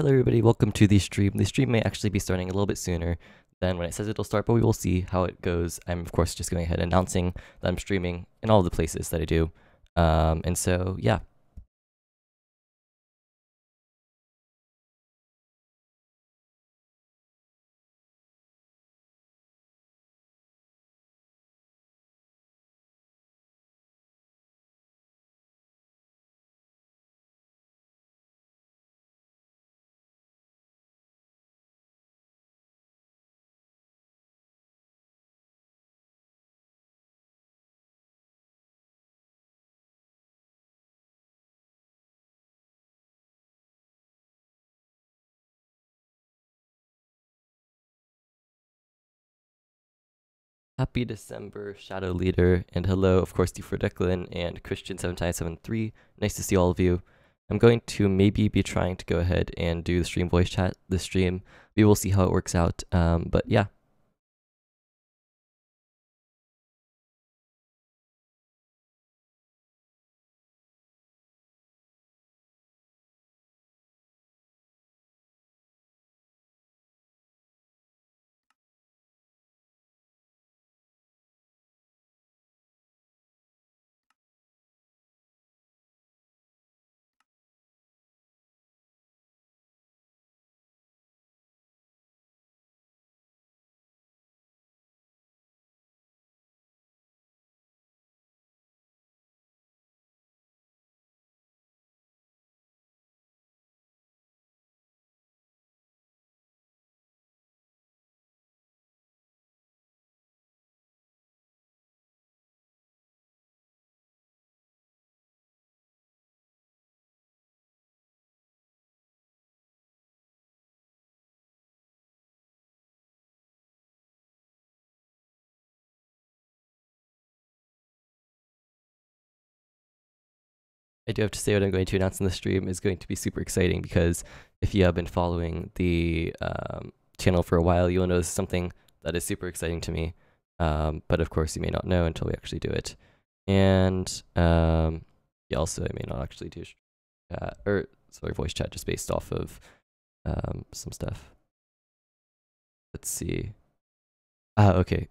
Hello everybody, welcome to the stream. The stream may actually be starting a little bit sooner than when it says it'll start, but we will see how it goes. I'm of course just going ahead announcing that I'm streaming in all the places that I do. Um, and so yeah. Happy December, Shadow Leader, and hello, of course, to Declan and Christian7973. Nice to see all of you. I'm going to maybe be trying to go ahead and do the stream voice chat this stream. We will see how it works out. Um, but yeah, I do have to say what I'm going to announce in the stream is going to be super exciting because if you have been following the um, channel for a while, you'll is something that is super exciting to me. Um, but of course, you may not know until we actually do it. And um, yeah, also, I may not actually do chat or sorry, voice chat just based off of um, some stuff. Let's see. Ah, okay.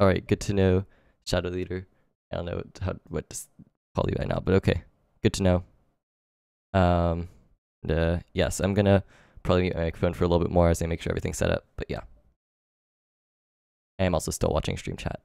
All right, good to know. Shadow Leader. I don't know how what to call you right now, but okay good to know. Um, and, uh, yes, I'm gonna probably mute my microphone for a little bit more as I make sure everything's set up. But yeah, I am also still watching stream chat.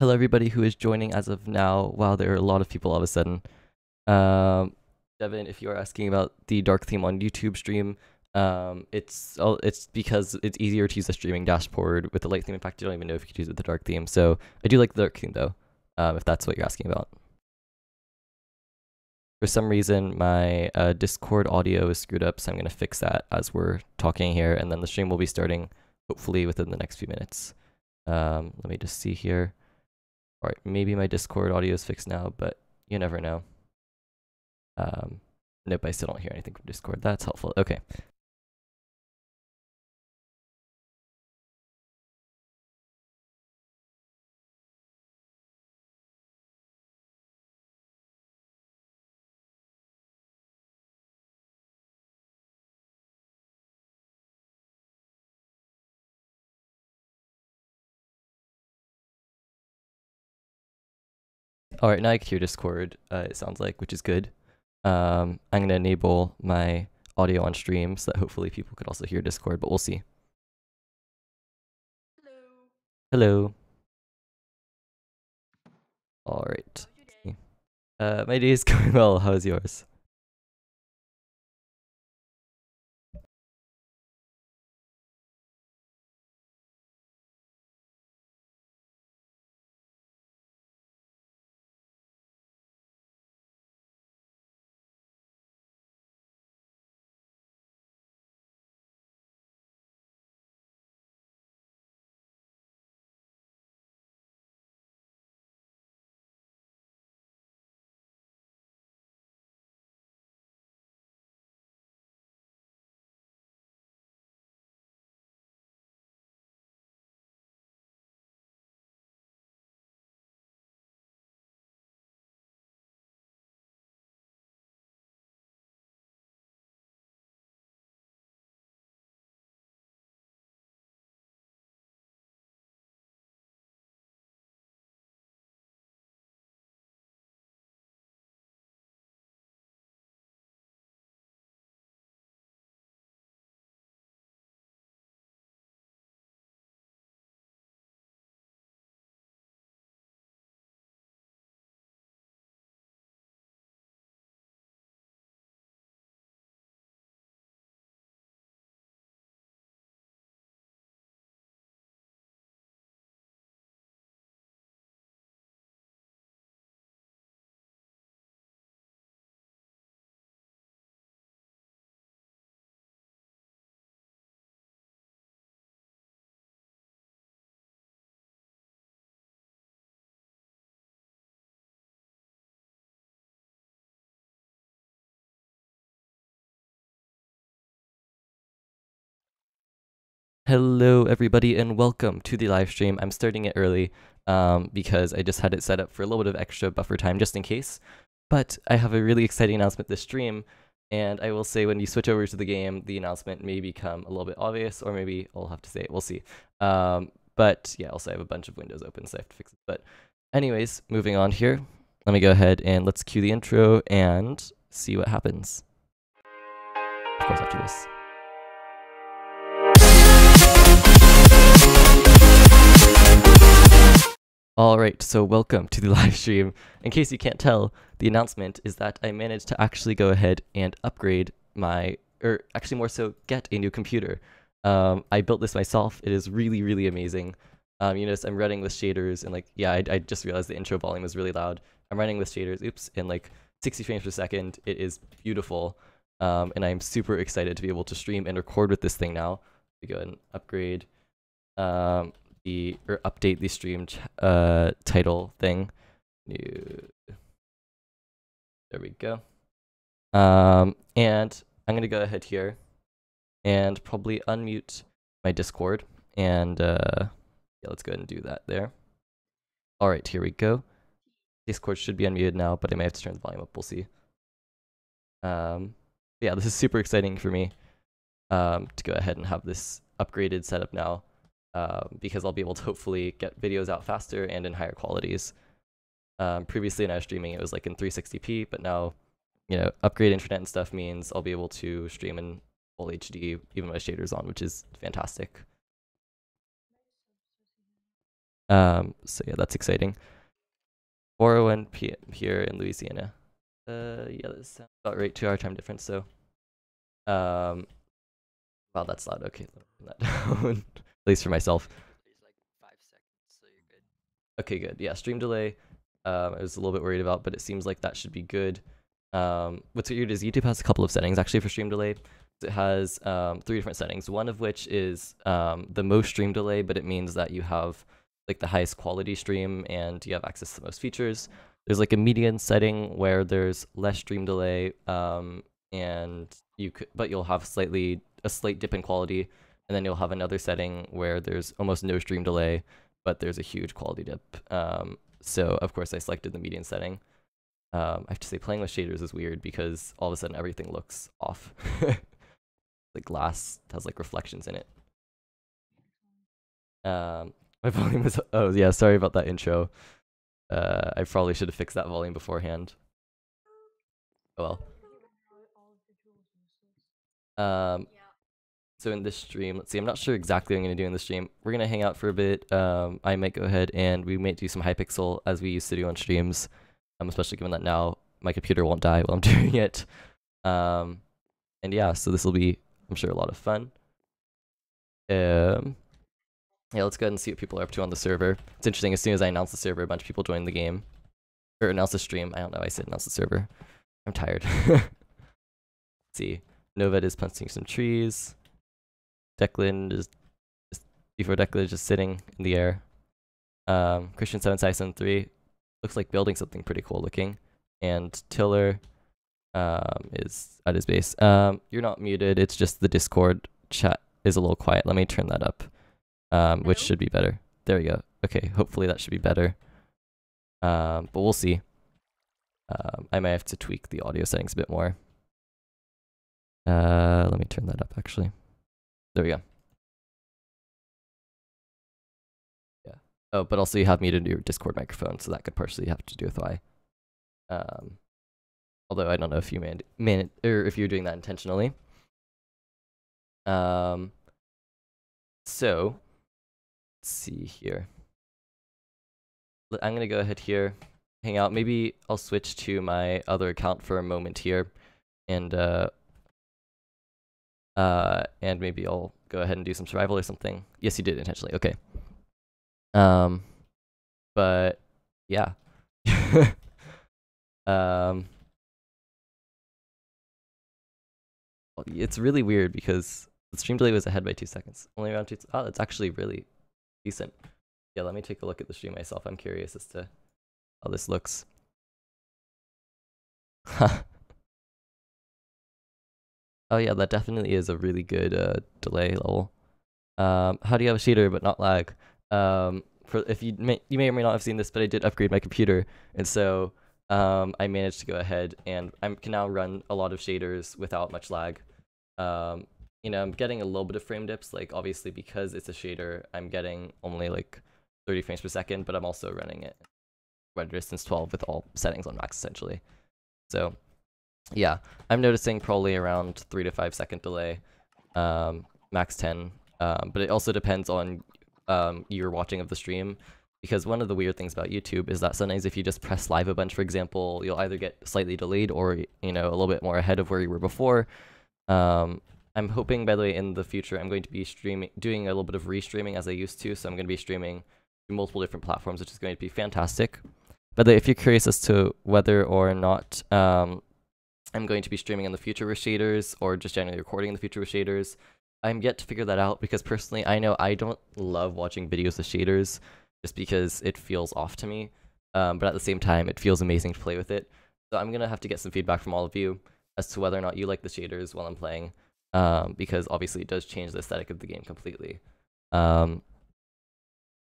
Hello everybody who is joining as of now. Wow, there are a lot of people all of a sudden. Um, Devin, if you are asking about the dark theme on YouTube stream, Um, it's all it's because it's easier to use the streaming dashboard with the light theme. In fact, you don't even know if you could use it the dark theme. So I do like the dark theme though, um, if that's what you're asking about. For some reason, my uh, Discord audio is screwed up, so I'm going to fix that as we're talking here, and then the stream will be starting hopefully within the next few minutes. Um, let me just see here. All right, maybe my Discord audio is fixed now, but you never know. Um, nope, I still don't hear anything from Discord. That's helpful. Okay. All right, now I can hear Discord. Uh, it sounds like, which is good. Um, I'm gonna enable my audio on stream so that hopefully people could also hear Discord, but we'll see. Hello. Hello. All right. Uh, my day is going well. How's yours? Hello, everybody, and welcome to the live stream. I'm starting it early um, because I just had it set up for a little bit of extra buffer time just in case. But I have a really exciting announcement this stream, and I will say when you switch over to the game, the announcement may become a little bit obvious, or maybe I'll have to say it. We'll see. Um, but yeah, also I have a bunch of windows open, so I have to fix it. But anyways, moving on here. Let me go ahead and let's cue the intro and see what happens. Of course, after this. All right, so welcome to the live stream. In case you can't tell, the announcement is that I managed to actually go ahead and upgrade my, or actually more so, get a new computer. Um, I built this myself. It is really, really amazing. Um, you notice I'm running with shaders and like, yeah, I, I just realized the intro volume was really loud. I'm running with shaders, oops, in like 60 frames per second. It is beautiful. Um, and I'm super excited to be able to stream and record with this thing now. We go ahead and upgrade. The or update the stream uh title thing. New. There we go. Um, and I'm gonna go ahead here and probably unmute my Discord and uh, yeah, let's go ahead and do that there. All right, here we go. Discord should be unmuted now, but I may have to turn the volume up. We'll see. Um, yeah, this is super exciting for me um, to go ahead and have this upgraded setup now um, because I'll be able to hopefully get videos out faster and in higher qualities. Um, previously, when I was streaming, it was like in 360p, but now, you know, upgrade internet and stuff means I'll be able to stream in full HD even with shaders on, which is fantastic. Um, so yeah, that's exciting. 4:01 p.m. here in Louisiana. Uh, yeah, that sounds about right. Two-hour time difference. So, um, Wow, that's loud. Okay, let me turn that down. At least for myself. Like seconds, so. Okay, good. Yeah, stream delay. Um, I was a little bit worried about, but it seems like that should be good. Um, what's weird is YouTube has a couple of settings actually for stream delay. It has um, three different settings. One of which is um, the most stream delay, but it means that you have like the highest quality stream and you have access to the most features. There's like a median setting where there's less stream delay, um, and you could, but you'll have slightly a slight dip in quality, and then you'll have another setting where there's almost no stream delay, but there's a huge quality dip. Um, so of course I selected the median setting. Um, I have to say playing with shaders is weird because all of a sudden everything looks off. the glass has like reflections in it. Um, my volume was oh yeah, sorry about that intro. Uh, I probably should have fixed that volume beforehand. Oh well. Um, so in this stream, let's see, I'm not sure exactly what I'm going to do in the stream. We're going to hang out for a bit. Um, I might go ahead and we might do some Hypixel as we used to do on streams, um, especially given that now my computer won't die while I'm doing it. Um, and yeah, so this will be, I'm sure, a lot of fun. Um, yeah, let's go ahead and see what people are up to on the server. It's interesting, as soon as I announce the server, a bunch of people join the game. Or announce the stream. I don't know, I said announce the server. I'm tired. let's see. Novet is planting some trees. Declan is just before Declan is just sitting in the air. Um, Christian seven Sison three looks like building something pretty cool looking, and Tiller um, is at his base. Um, you're not muted. It's just the Discord chat is a little quiet. Let me turn that up, um, which should be better. There we go. Okay, hopefully that should be better. Um, but we'll see. Um, I might have to tweak the audio settings a bit more. Uh, let me turn that up actually. There we go. Yeah. Oh, but also you have muted your Discord microphone, so that could partially have to do with why. Um, although I don't know if you man, man or if you're doing that intentionally. Um. So, let's see here. I'm gonna go ahead here, hang out. Maybe I'll switch to my other account for a moment here, and uh, uh, and maybe I'll go ahead and do some survival or something. Yes, you did intentionally. Okay. Um, but yeah. um, it's really weird because the stream delay was ahead by two seconds. Only around two. Oh, that's actually really decent. Yeah, let me take a look at the stream myself. I'm curious as to how this looks. Oh yeah, that definitely is a really good uh, delay level. Um, how do you have a shader but not lag? Um, for if you may, you may or may not have seen this, but I did upgrade my computer, and so um, I managed to go ahead and I can now run a lot of shaders without much lag. Um, you know, I'm getting a little bit of frame dips, like obviously because it's a shader, I'm getting only like 30 frames per second, but I'm also running it render distance 12 with all settings on max essentially. So yeah, I'm noticing probably around three to five second delay, um, max 10. Um, but it also depends on um, your watching of the stream. Because one of the weird things about YouTube is that sometimes if you just press live a bunch, for example, you'll either get slightly delayed or you know a little bit more ahead of where you were before. Um, I'm hoping, by the way, in the future, I'm going to be streaming, doing a little bit of restreaming as I used to. So I'm going to be streaming multiple different platforms, which is going to be fantastic. But if you're curious as to whether or not um, I'm going to be streaming in the future with shaders or just generally recording in the future with shaders. I'm yet to figure that out because personally I know I don't love watching videos with shaders just because it feels off to me. Um, but at the same time, it feels amazing to play with it. So I'm going to have to get some feedback from all of you as to whether or not you like the shaders while I'm playing. Um, because obviously it does change the aesthetic of the game completely. Um,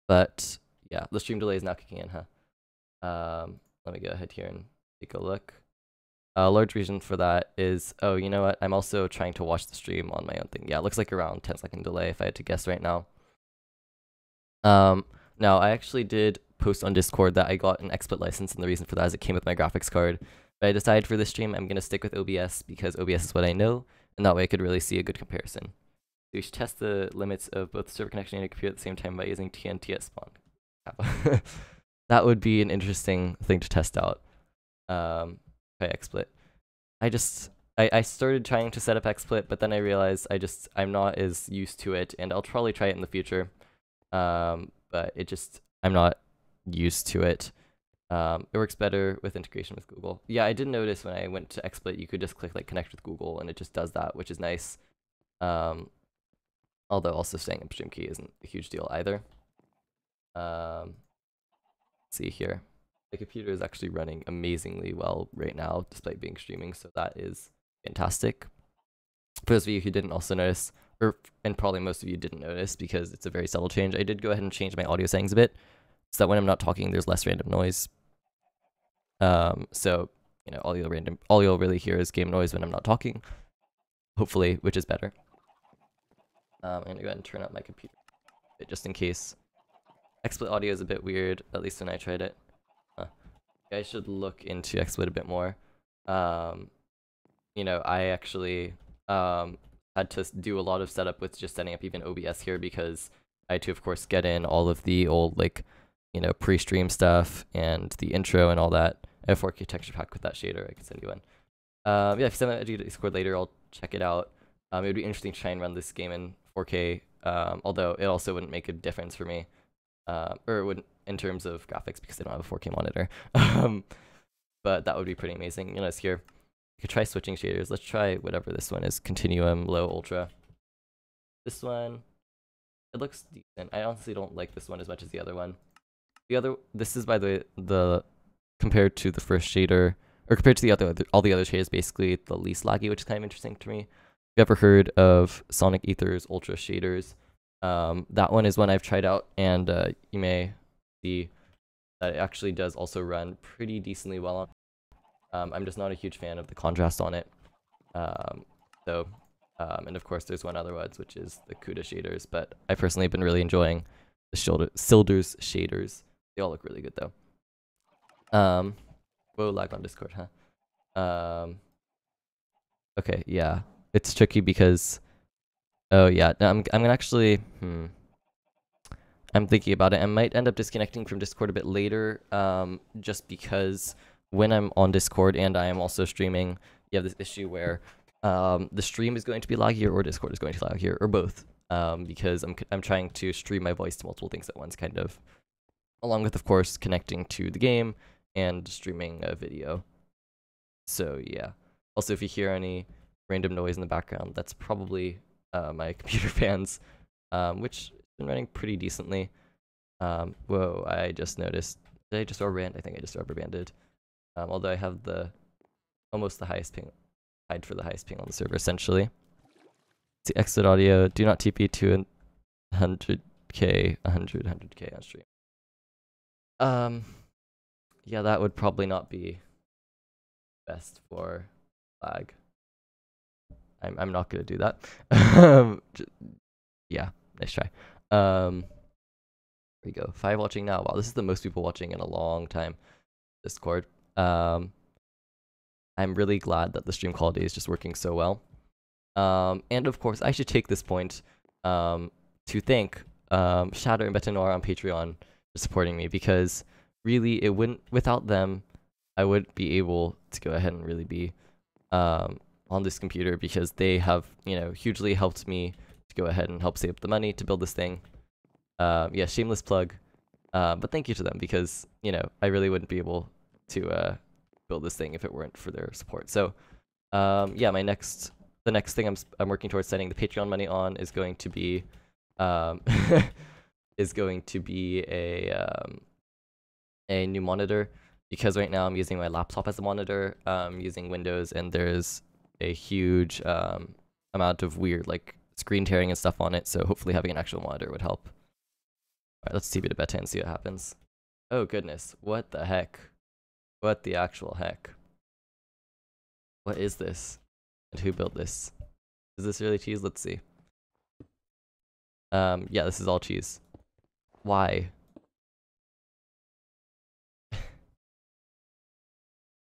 but yeah, the stream delay is now kicking in, huh? Um, let me go ahead here and take a look. A large reason for that is, oh, you know what? I'm also trying to watch the stream on my own thing. Yeah, it looks like around 10 second delay if I had to guess right now. Um, now, I actually did post on Discord that I got an XSplit license, and the reason for that is it came with my graphics card. But I decided for this stream, I'm going to stick with OBS because OBS is what I know, and that way I could really see a good comparison. So you should test the limits of both server connection and your computer at the same time by using TNT at spawn. that would be an interesting thing to test out. Um, by XSplit. I just I, I started trying to set up XSplit, but then I realized I just I'm not as used to it, and I'll probably try it in the future. Um, but it just I'm not used to it. Um, it works better with integration with Google. Yeah, I did notice when I went to XSplit, you could just click like connect with Google, and it just does that, which is nice. Um, although also staying upstream key isn't a huge deal either. Um, see here, the computer is actually running amazingly well right now, despite being streaming, so that is fantastic. For those of you who didn't also notice, or and probably most of you didn't notice because it's a very subtle change, I did go ahead and change my audio settings a bit, so that when I'm not talking, there's less random noise. Um, so you know, all you'll random, all you'll really hear is game noise when I'm not talking. Hopefully, which is better. Um, I'm gonna go ahead and turn up my computer, just in case. XSplit audio is a bit weird, at least when I tried it. I should look into XSplit a bit more. Um, you know, I actually um, had to do a lot of setup with just setting up even OBS here because I had to, of course, get in all of the old like, you know, pre-stream stuff and the intro and all that. I have 4K texture pack with that shader. I can send you one. Um, yeah, if you send that to Discord later, I'll check it out. Um, it would be interesting to try and run this game in 4K, um, although it also wouldn't make a difference for me, uh, or it wouldn't in terms of graphics because they don't have a 4K monitor. um, but that would be pretty amazing. You know, it's here. You could try switching shaders. Let's try whatever this one is. Continuum, low, ultra. This one, it looks decent. I honestly don't like this one as much as the other one. The other, this is by the way, the compared to the first shader, or compared to the other, all the other shaders, basically the least laggy, which is kind of interesting to me you ever heard of Sonic Ether's Ultra Shaders, um, that one is one I've tried out, and uh, you may see that it actually does also run pretty decently well on. Um, I'm just not a huge fan of the contrast on it. Um, so, um, and of course, there's one other ones, which is the KUDA shaders, but I personally have been really enjoying the Sildur's shaders. They all look really good, though. Um, whoa, lag on Discord, huh? Um, okay, yeah it's tricky because oh yeah no, I'm I'm gonna actually hmm I'm thinking about it. I might end up disconnecting from Discord a bit later, um, just because when I'm on Discord and I am also streaming, you have this issue where um, the stream is going to be laggier or Discord is going to be laggier or both, um, because I'm I'm trying to stream my voice to multiple things at once, kind of, along with of course connecting to the game and streaming a video. So yeah. Also, if you hear any random noise in the background. That's probably uh, my computer fans, um, which been running pretty decently. Um, whoa, I just noticed. Did I just rubber? I think I just rubber banded. Um, although I have the almost the highest ping, hide for the highest ping on the server essentially. See exit audio. Do not TP to 100k, 100, 100k on stream. Um, yeah, that would probably not be best for lag. I'm I'm not gonna do that. um, yeah, nice try. Um, here we go. Five watching now. Wow, this is the most people watching in a long time. Discord. Um, I'm really glad that the stream quality is just working so well. Um, and of course, I should take this point um, to thank um, Shadow and Betanoir on Patreon for supporting me because really, it wouldn't without them, I wouldn't be able to go ahead and really be um, on this computer because they have, you know, hugely helped me to go ahead and help save up the money to build this thing. Uh, yeah, shameless plug. Uh, but thank you to them because, you know, I really wouldn't be able to uh, build this thing if it weren't for their support. So, um, yeah, my next, the next thing I'm, I'm working towards setting the Patreon money on is going to be, um, is going to be a, um, a new monitor because right now I'm using my laptop as a monitor, um, using Windows, and there's a huge um, amount of weird like screen tearing and stuff on it. So hopefully having an actual monitor would help. All right, let's TP to beta and see what happens. Oh goodness, what the heck? What the actual heck? What is this? And who built this? Is this really cheese? Let's see. Um, yeah, this is all cheese. Why?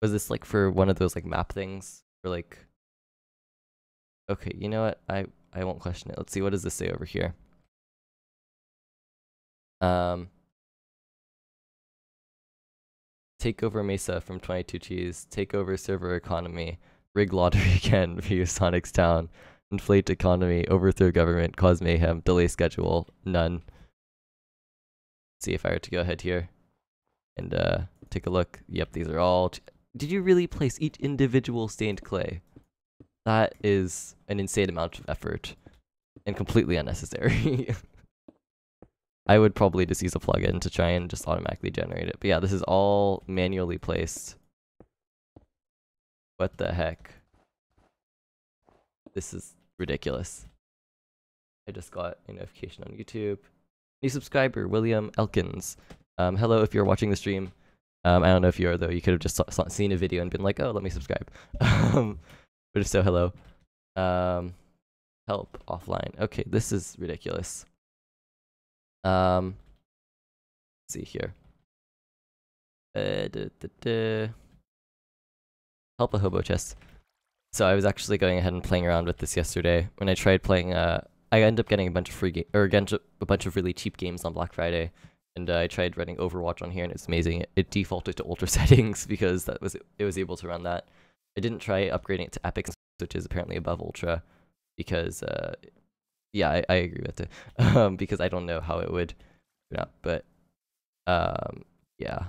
Was this like for one of those like map things? Or like Okay, you know what? I, I won't question it. Let's see, what does this say over here? Um, take over Mesa from 22 Cheese. Take over server economy. rig lottery again, view Sonic's town, inflate economy, overthrow government, cause mayhem, delay schedule, none. See if I were to go ahead here and uh, take a look. Yep, these are all. Did you really place each individual stained clay? That is an insane amount of effort and completely unnecessary. I would probably just use a plugin to try and just automatically generate it. But yeah, this is all manually placed. What the heck? This is ridiculous. I just got a notification on YouTube. New subscriber, William Elkins. Um, hello, if you're watching the stream. Um, I don't know if you are though. You could have just seen a video and been like, "Oh, let me subscribe." but if so, hello. Um, help offline. Okay, this is ridiculous. Um, see here. Uh, duh, duh, duh. Help a hobo chest. So I was actually going ahead and playing around with this yesterday. When I tried playing, uh, I ended up getting a bunch of free game or again a bunch of really cheap games on Black Friday, and uh, I tried running Overwatch on here, and it's amazing. It defaulted to ultra settings because that was it was able to run that. I didn't try upgrading it to Epic, which is apparently above ultra, because uh, yeah, I, I agree with it. Um, because I don't know how it would, yeah, but um, yeah.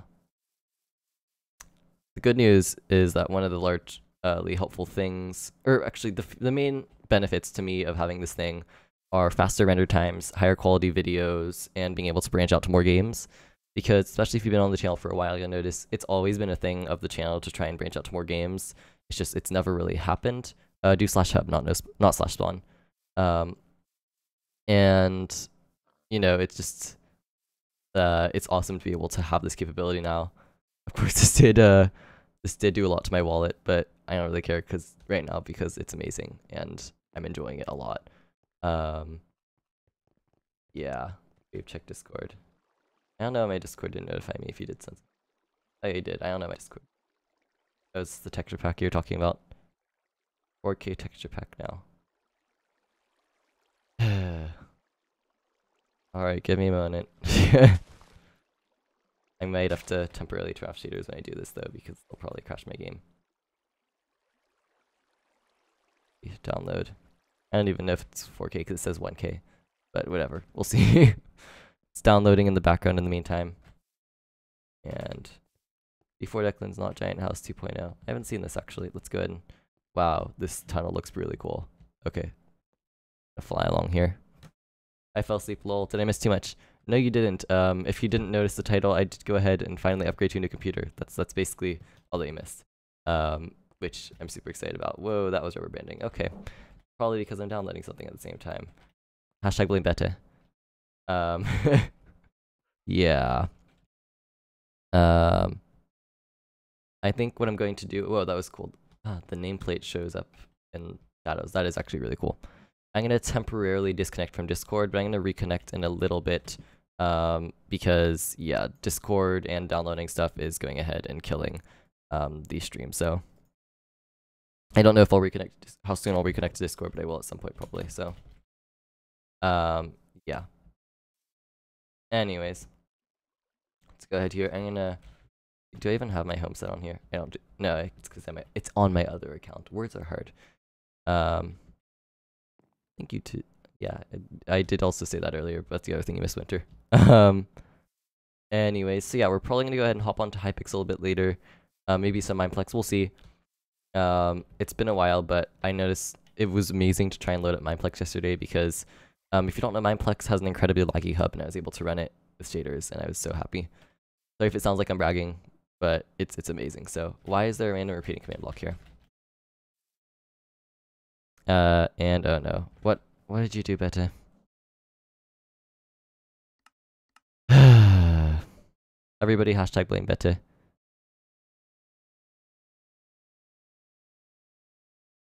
The good news is that one of the largely helpful things, or actually the the main benefits to me of having this thing are faster render times, higher quality videos, and being able to branch out to more games. Because especially if you've been on the channel for a while, you'll notice it's always been a thing of the channel to try and branch out to more games. It's just it's never really happened. Uh, do slash hub, not no, not slash spawn. Um, and you know it's just uh, it's awesome to be able to have this capability now. Of course, this did uh, this did do a lot to my wallet, but I don't really care because right now because it's amazing and I'm enjoying it a lot. Um, yeah, we've checked Discord. I don't know. My Discord didn't notify me if you did something. Oh, you did. I don't know my Discord. Was the texture pack you're talking about. 4K texture pack now. Alright, give me a moment. I might have to temporarily off shaders when I do this though, because they'll probably crash my game. Download. I don't even know if it's 4K because it says 1K, but whatever. We'll see. it's downloading in the background in the meantime. And before Declan's not Giant House 2.0. I haven't seen this actually. Let's go ahead and wow, this tunnel looks really cool. Okay, I'll fly along here. I fell asleep. Lol. Did I miss too much? No, you didn't. Um, if you didn't notice the title, I did go ahead and finally upgrade to a new computer. That's that's basically all that you missed. Um, which I'm super excited about. Whoa, that was rubber banding. Okay, probably because I'm downloading something at the same time. Hashtag blame better. Um, yeah. Um, I think what I'm going to do. Whoa, that was cool. Ah, the nameplate shows up in shadows. That is actually really cool. I'm going to temporarily disconnect from Discord, but I'm going to reconnect in a little bit um, because, yeah, Discord and downloading stuff is going ahead and killing um, the stream. So I don't know if I'll reconnect, how soon I'll reconnect to Discord, but I will at some point probably. So, um, yeah. Anyways, let's go ahead here. I'm going to, do I even have my home set on here? I don't do, no, it's because it's on my other account. Words are hard. Um, Thank you to yeah, I, I, did also say that earlier, but that's the other thing you missed, Winter. um, anyways, so yeah, we're probably gonna go ahead and hop onto Hypixel a bit later. Uh, maybe some Mineplex, we'll see. Um, it's been a while, but I noticed it was amazing to try and load up Mineplex yesterday because um, if you don't know, Mineplex has an incredibly laggy hub, and I was able to run it with shaders, and I was so happy. Sorry if it sounds like I'm bragging, but it's it's amazing. So why is there a random repeating command block here? Uh, and oh no, what what did you do better? Everybody hashtag blame better.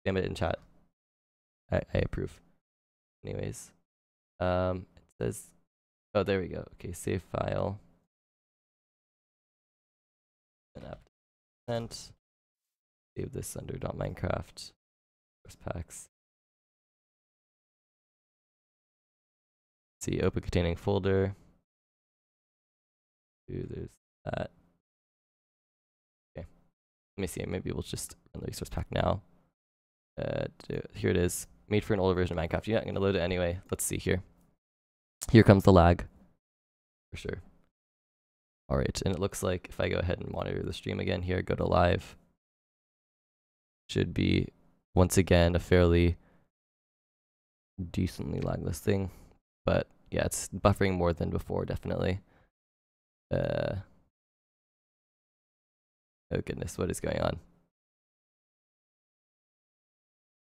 Damn it in chat. I, I approve. Anyways, um, it says, oh, there we go. Okay, save file. And app sent. Save this under .minecraft packs. see, open containing folder. Ooh, there's that. Okay. Let me see. Maybe we'll just run the resource pack now. Uh, here it is. Made for an older version of Minecraft. Yeah, I'm gonna load it anyway. Let's see here. Here comes the lag. For sure. Alright, and it looks like if I go ahead and monitor the stream again here, go to live, should be once again a fairly decently lagless thing. But yeah, it's buffering more than before, definitely. Uh, oh goodness, what is going on?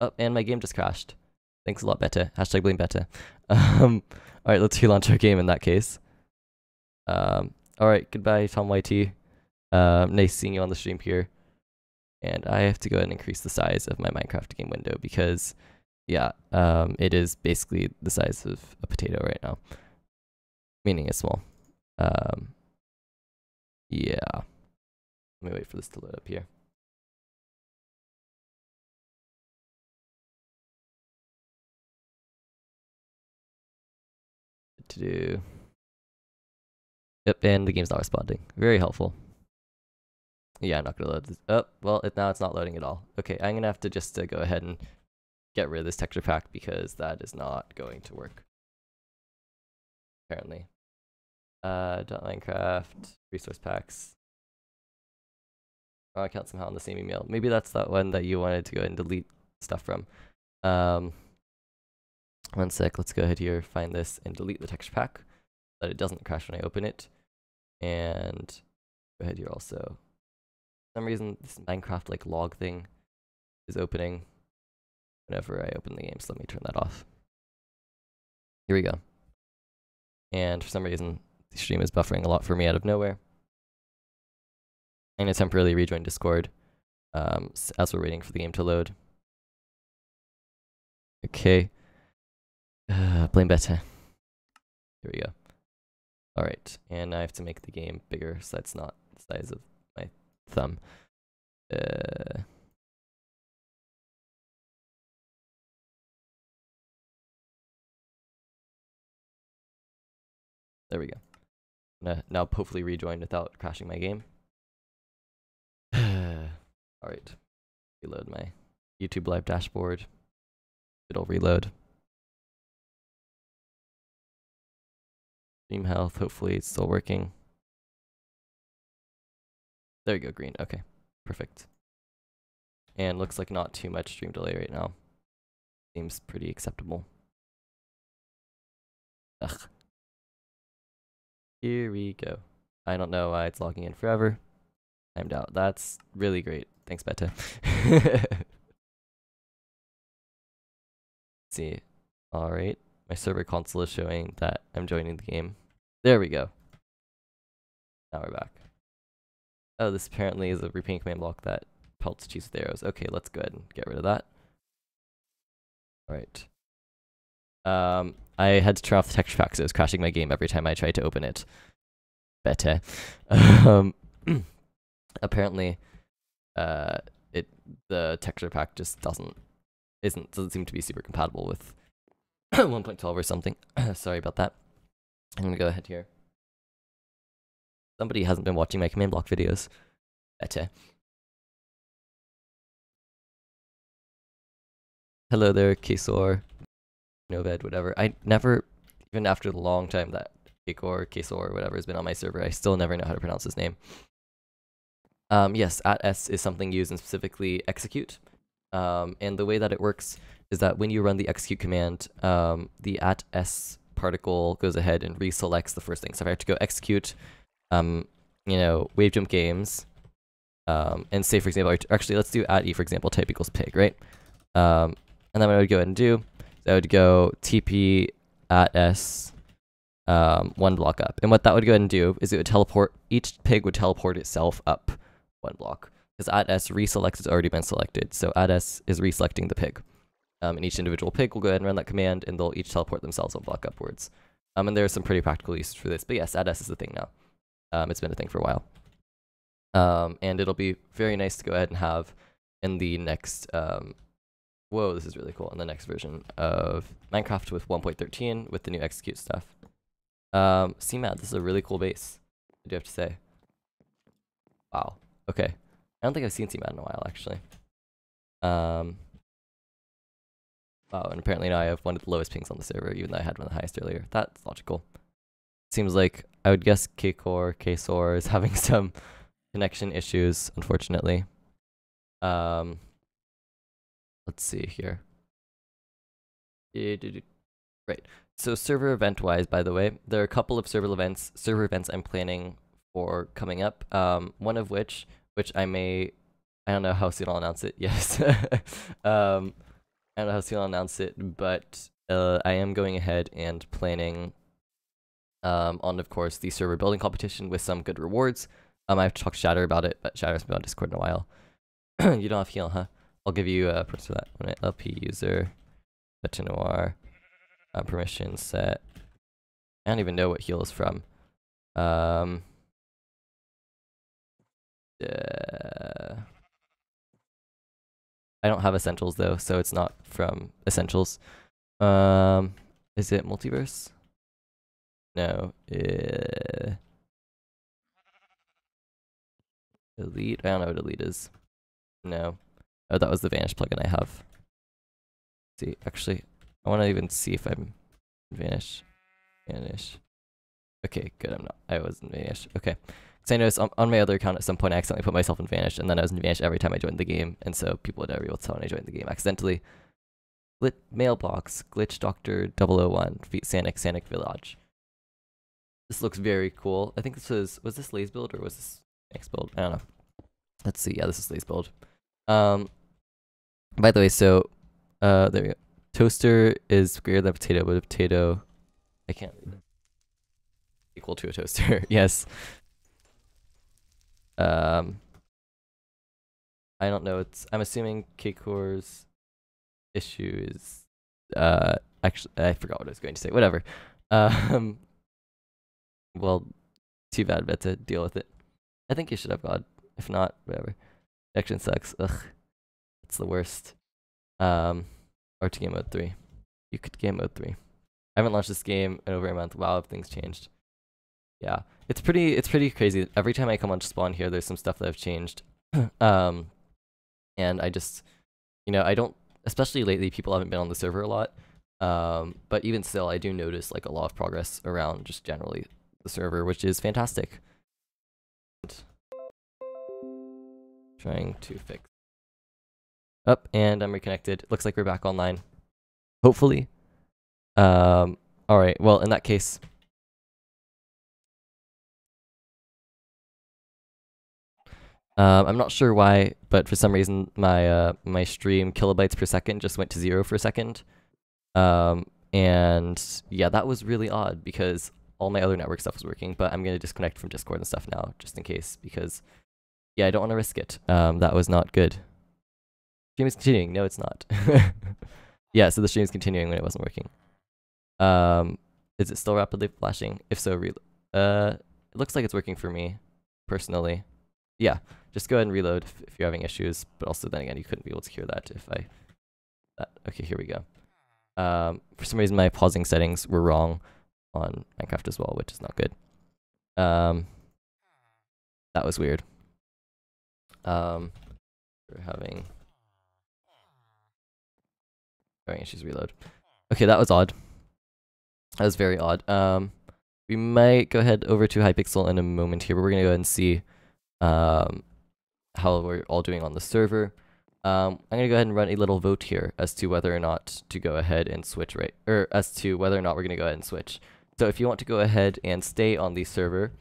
Oh, and my game just crashed. Thanks a lot, Better. Hashtag blame Better. Um, all right, let's relaunch our game in that case. Um, all right, goodbye, Tom YT. Um, nice seeing you on the stream here. And I have to go ahead and increase the size of my Minecraft game window because, yeah, um, it is basically the size of a potato right now, meaning it's small. Um, yeah. Let me wait for this to load up here. To do. Yep, and the game's not responding. Very helpful. Yeah, I'm not gonna load this. Oh, well, it, now it's not loading at all. Okay, I'm gonna have to just uh, go ahead and get rid of this texture pack because that is not going to work. Apparently. Uh, Minecraft resource packs. Oh, I count somehow in the same email. Maybe that's that one that you wanted to go and delete stuff from. Um, one sec. Let's go ahead here, find this, and delete the texture pack so that it doesn't crash when I open it. And go ahead here also. For some reason, this Minecraft like log thing is opening whenever I open the game. So let me turn that off. Here we go. And for some reason, the stream is buffering a lot for me out of nowhere. And I'm going to temporarily rejoin Discord um, as we're waiting for the game to load. Okay. Uh, blame better. Here we go. Alright, and I have to make the game bigger so that's not the size of my thumb. Uh, there we go. Gonna now hopefully rejoin without crashing my game. Alright. Reload my YouTube live dashboard. It'll reload. Stream health, hopefully it's still working. There you go, green. Okay, perfect. And looks like not too much stream delay right now. Seems pretty acceptable. Ugh. Here we go. I don't know why it's logging in forever. Timed out. That's really great. Thanks, Beta. see. Alright. My server console is showing that I'm joining the game. There we go. Now we're back. Oh, this apparently is a repeating command block that pelts cheese with arrows. Okay, let's go ahead and get rid of that. Alright. Um, I had to turn off the texture pack because it was crashing my game every time I tried to open it. Better. Um, apparently, uh, it the texture pack just doesn't isn't doesn't seem to be super compatible with 1.12 or something. Sorry about that. I'm gonna go ahead here. Somebody hasn't been watching my command block videos. Better. Hello there, Kesor, Noved, whatever. I never, even after the long time that Kekor, Kesor, whatever has been on my server, I still never know how to pronounce his name. Um, yes, at s is something used in specifically execute. Um, and the way that it works is that when you run the execute command, um, the at s particle goes ahead and reselects the first thing. So if I have to go execute, um, you know, wave jump games, um, and say for example, actually let's do at e for example, type equals pig, right? Um, and then what I would go ahead and do is I would go tp at s um, one block up. And what that would go ahead and do is it would teleport, each pig would teleport itself up one block. Because at s reselect has already been selected. So at s is reselecting the pig. Um, and each individual pig will go ahead and run that command and they'll each teleport themselves one block upwards. Um, and there are some pretty practical uses for this. But yes, at s is a thing now. Um, it's been a thing for a while. Um, and it'll be very nice to go ahead and have in the next um, whoa, this is really cool. In the next version of Minecraft with 1.13 with the new execute stuff. Um, CMAD, this is a really cool base. I do have to say. Wow. Okay. I don't think I've seen CMAD in a while, actually. Um, Oh, and apparently now I have one of the lowest pings on the server, even though I had one of the highest earlier. That's logical. Seems like I would guess Kcore, Ksor is having some connection issues, unfortunately. Um, let's see here. Right. So server event wise, by the way, there are a couple of server events, server events I'm planning for coming up. Um, one of which, which I may, I don't know how soon I'll announce it. Yes. um, I don't know how soon I'll announce it, but uh, I am going ahead and planning um, on, of course, the server building competition with some good rewards. Um, I've talked to Shatter about it, but Shatter's been on Discord in a while. you don't have heal, huh? I'll give you a uh, for that. LP user, Noir, uh, permission set. I don't even know what heal is from. Um, uh, I don't have essentials though, so it's not from essentials. Um, is it multiverse? No. Uh, elite? I don't know what elite is. No. Oh, that was the vanish plugin I have. Let's see, actually, I want to even see if I'm vanish. Vanish. Okay, good. I'm not. I wasn't vanish. Okay. Because I noticed on, on, my other account at some point I accidentally put myself in vanish, and then I was in vanish every time I joined the game, and so people would never be able to tell when I joined the game accidentally. Glit mailbox glitch doctor 001 feet Sanic Sanic village. This looks very cool. I think this was was this Lay's build or was this next build? I don't know. Let's see. Yeah, this is Lay's build. Um, by the way, so uh, there we go. Toaster is greater than potato, but a potato, I can't read it. Equal to a toaster. yes. Um, I don't know. It's I'm assuming Kcore's issue is uh actually I forgot what I was going to say. Whatever. Um. Well, too bad, but to deal with it. I think you should have God. If not, whatever. Action sucks. Ugh. It's the worst. Um, or to game mode 3. You could game mode 3. I haven't launched this game in over a month. Wow, things changed. Yeah. It's pretty it's pretty crazy. Every time I come on spawn here, there's some stuff that I've changed. um and I just you know, I don't especially lately people haven't been on the server a lot. Um, but even still I do notice like a lot of progress around just generally the server, which is fantastic. Trying to fix. Up, and I'm reconnected. Looks like we're back online. Hopefully. Um, alright, well, in that case... Um, I'm not sure why, but for some reason my uh, my stream kilobytes per second just went to zero for a second. Um, and yeah, that was really odd because all my other network stuff was working, but I'm going to disconnect from Discord and stuff now just in case because yeah, I don't want to risk it. Um, that was not good. Stream is continuing. No, it's not. yeah, so the stream is continuing when it wasn't working. Um, is it still rapidly flashing? If so, re uh, it looks like it's working for me, personally. Yeah, just go ahead and reload if, if you're having issues. But also, then again, you couldn't be able to hear that if I. That. Okay, here we go. Um, for some reason, my pausing settings were wrong on Minecraft as well, which is not good. Um, that was weird. Um, we're having having issues reload. Okay, that was odd. That was very odd. Um, we might go ahead over to Hypixel in a moment here, but we're gonna go ahead and see um how we're all doing on the server. Um, I'm gonna go ahead and run a little vote here as to whether or not to go ahead and switch right, or as to whether or not we're gonna go ahead and switch. So if you want to go ahead and stay on the server,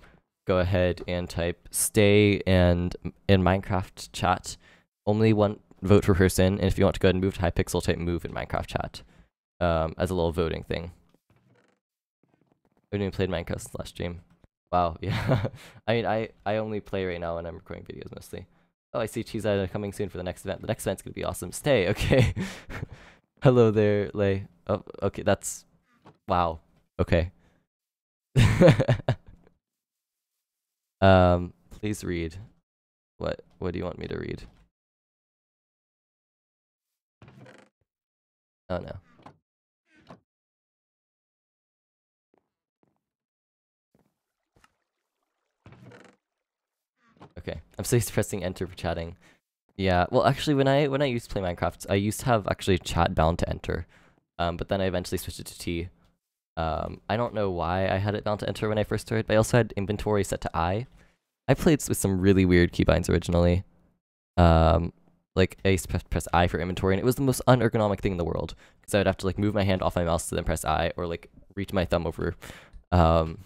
go ahead and type stay and in Minecraft chat, only one vote per person. And if you want to go ahead and move to Hypixel, type move in Minecraft chat um, as a little voting thing. I haven't even played Minecraft last stream. Wow, yeah. I mean, I, I only play right now when I'm recording videos mostly. Oh, I see Cheese coming soon for the next event. The next event's gonna be awesome. Stay, okay. Hello there, Lay. Oh, okay, that's... Wow. Okay. Um, please read. What what do you want me to read? Oh no. Okay, I'm still pressing enter for chatting. Yeah, well, actually, when I when I used to play Minecraft, I used to have actually chat bound to enter, um, but then I eventually switched it to T. Um, I don't know why I had it bound to enter when I first started, but I also had inventory set to I. I played with some really weird keybinds originally. Um, like I used to press, press I for inventory, and it was the most unergonomic thing in the world because I would have to like move my hand off my mouse to then press I, or like reach my thumb over. Um,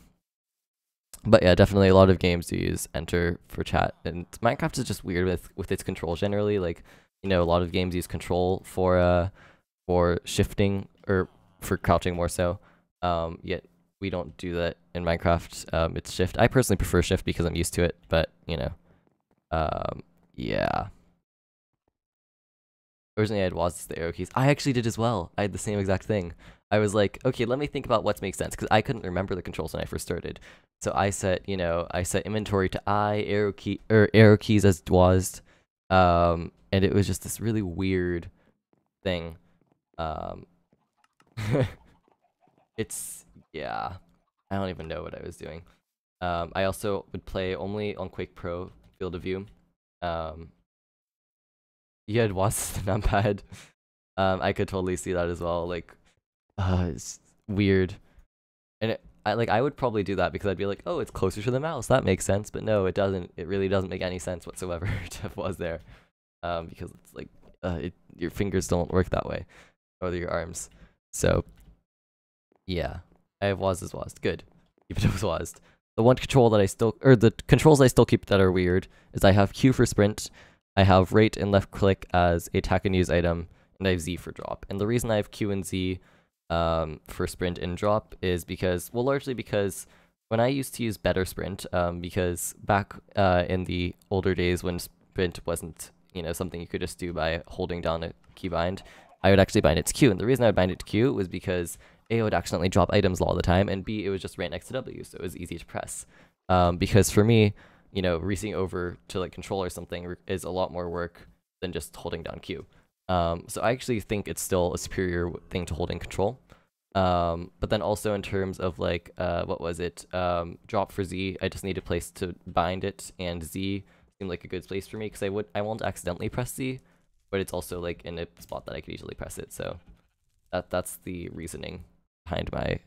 but yeah, definitely a lot of games do use enter for chat, and Minecraft is just weird with with its control generally. Like you know, a lot of games use control for uh for shifting or for crouching more so. Um, yet we don't do that in Minecraft. Um, it's shift. I personally prefer shift because I'm used to it, but you know, um, yeah. Originally, I had was the arrow keys. I actually did as well. I had the same exact thing. I was like, okay, let me think about what makes sense because I couldn't remember the controls when I first started. So I set, you know, I set inventory to I, arrow key or arrow keys as was, um, and it was just this really weird thing. Um, it's yeah, I don't even know what I was doing. Um, I also would play only on Quake Pro Field of View. Um, you had was the numpad. Um, I could totally see that as well. Like, uh, it's weird, and it, I like I would probably do that because I'd be like, oh, it's closer to the mouse. That makes sense. But no, it doesn't. It really doesn't make any sense whatsoever to was there, um, because it's like uh, it, your fingers don't work that way, or your arms. So, yeah, I have was as was. Good. Keep it as was. The one control that I still, or the controls I still keep that are weird is I have Q for sprint, I have right and left click as attack and use item, and I have Z for drop. And the reason I have Q and Z um, for sprint and drop is because, well, largely because when I used to use better sprint, um, because back uh, in the older days when sprint wasn't, you know, something you could just do by holding down a keybind, I would actually bind it to Q. And the reason I would bind it to Q was because A, would accidentally drop items all the time, and B, it was just right next to W, so it was easy to press. Um, because for me, you know, reaching over to like control or something is a lot more work than just holding down Q. Um, so I actually think it's still a superior thing to holding control. Um, but then also in terms of like, uh, what was it? Um, drop for Z, I just need a place to bind it, and Z seemed like a good place for me because I would I won't accidentally press Z, but it's also like in a spot that I could easily press it. So that that's the reasoning behind my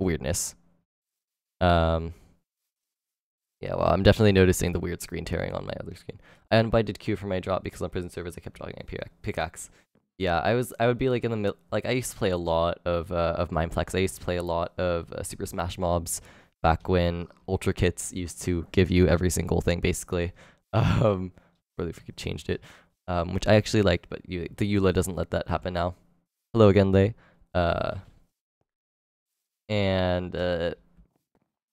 weirdness. Um, yeah, well, I'm definitely noticing the weird screen tearing on my other screen. I unbinded Q for my drop because on prison servers I kept dropping my pickaxe. Yeah, I was I would be like in the middle. Like I used to play a lot of uh, of Mineplex. I used to play a lot of uh, Super Smash Mobs back when Ultra Kits used to give you every single thing basically. Um, we could changed it, um, which I actually liked, but you, the EULA doesn't let that happen now. Hello again, Lay. Uh, and uh,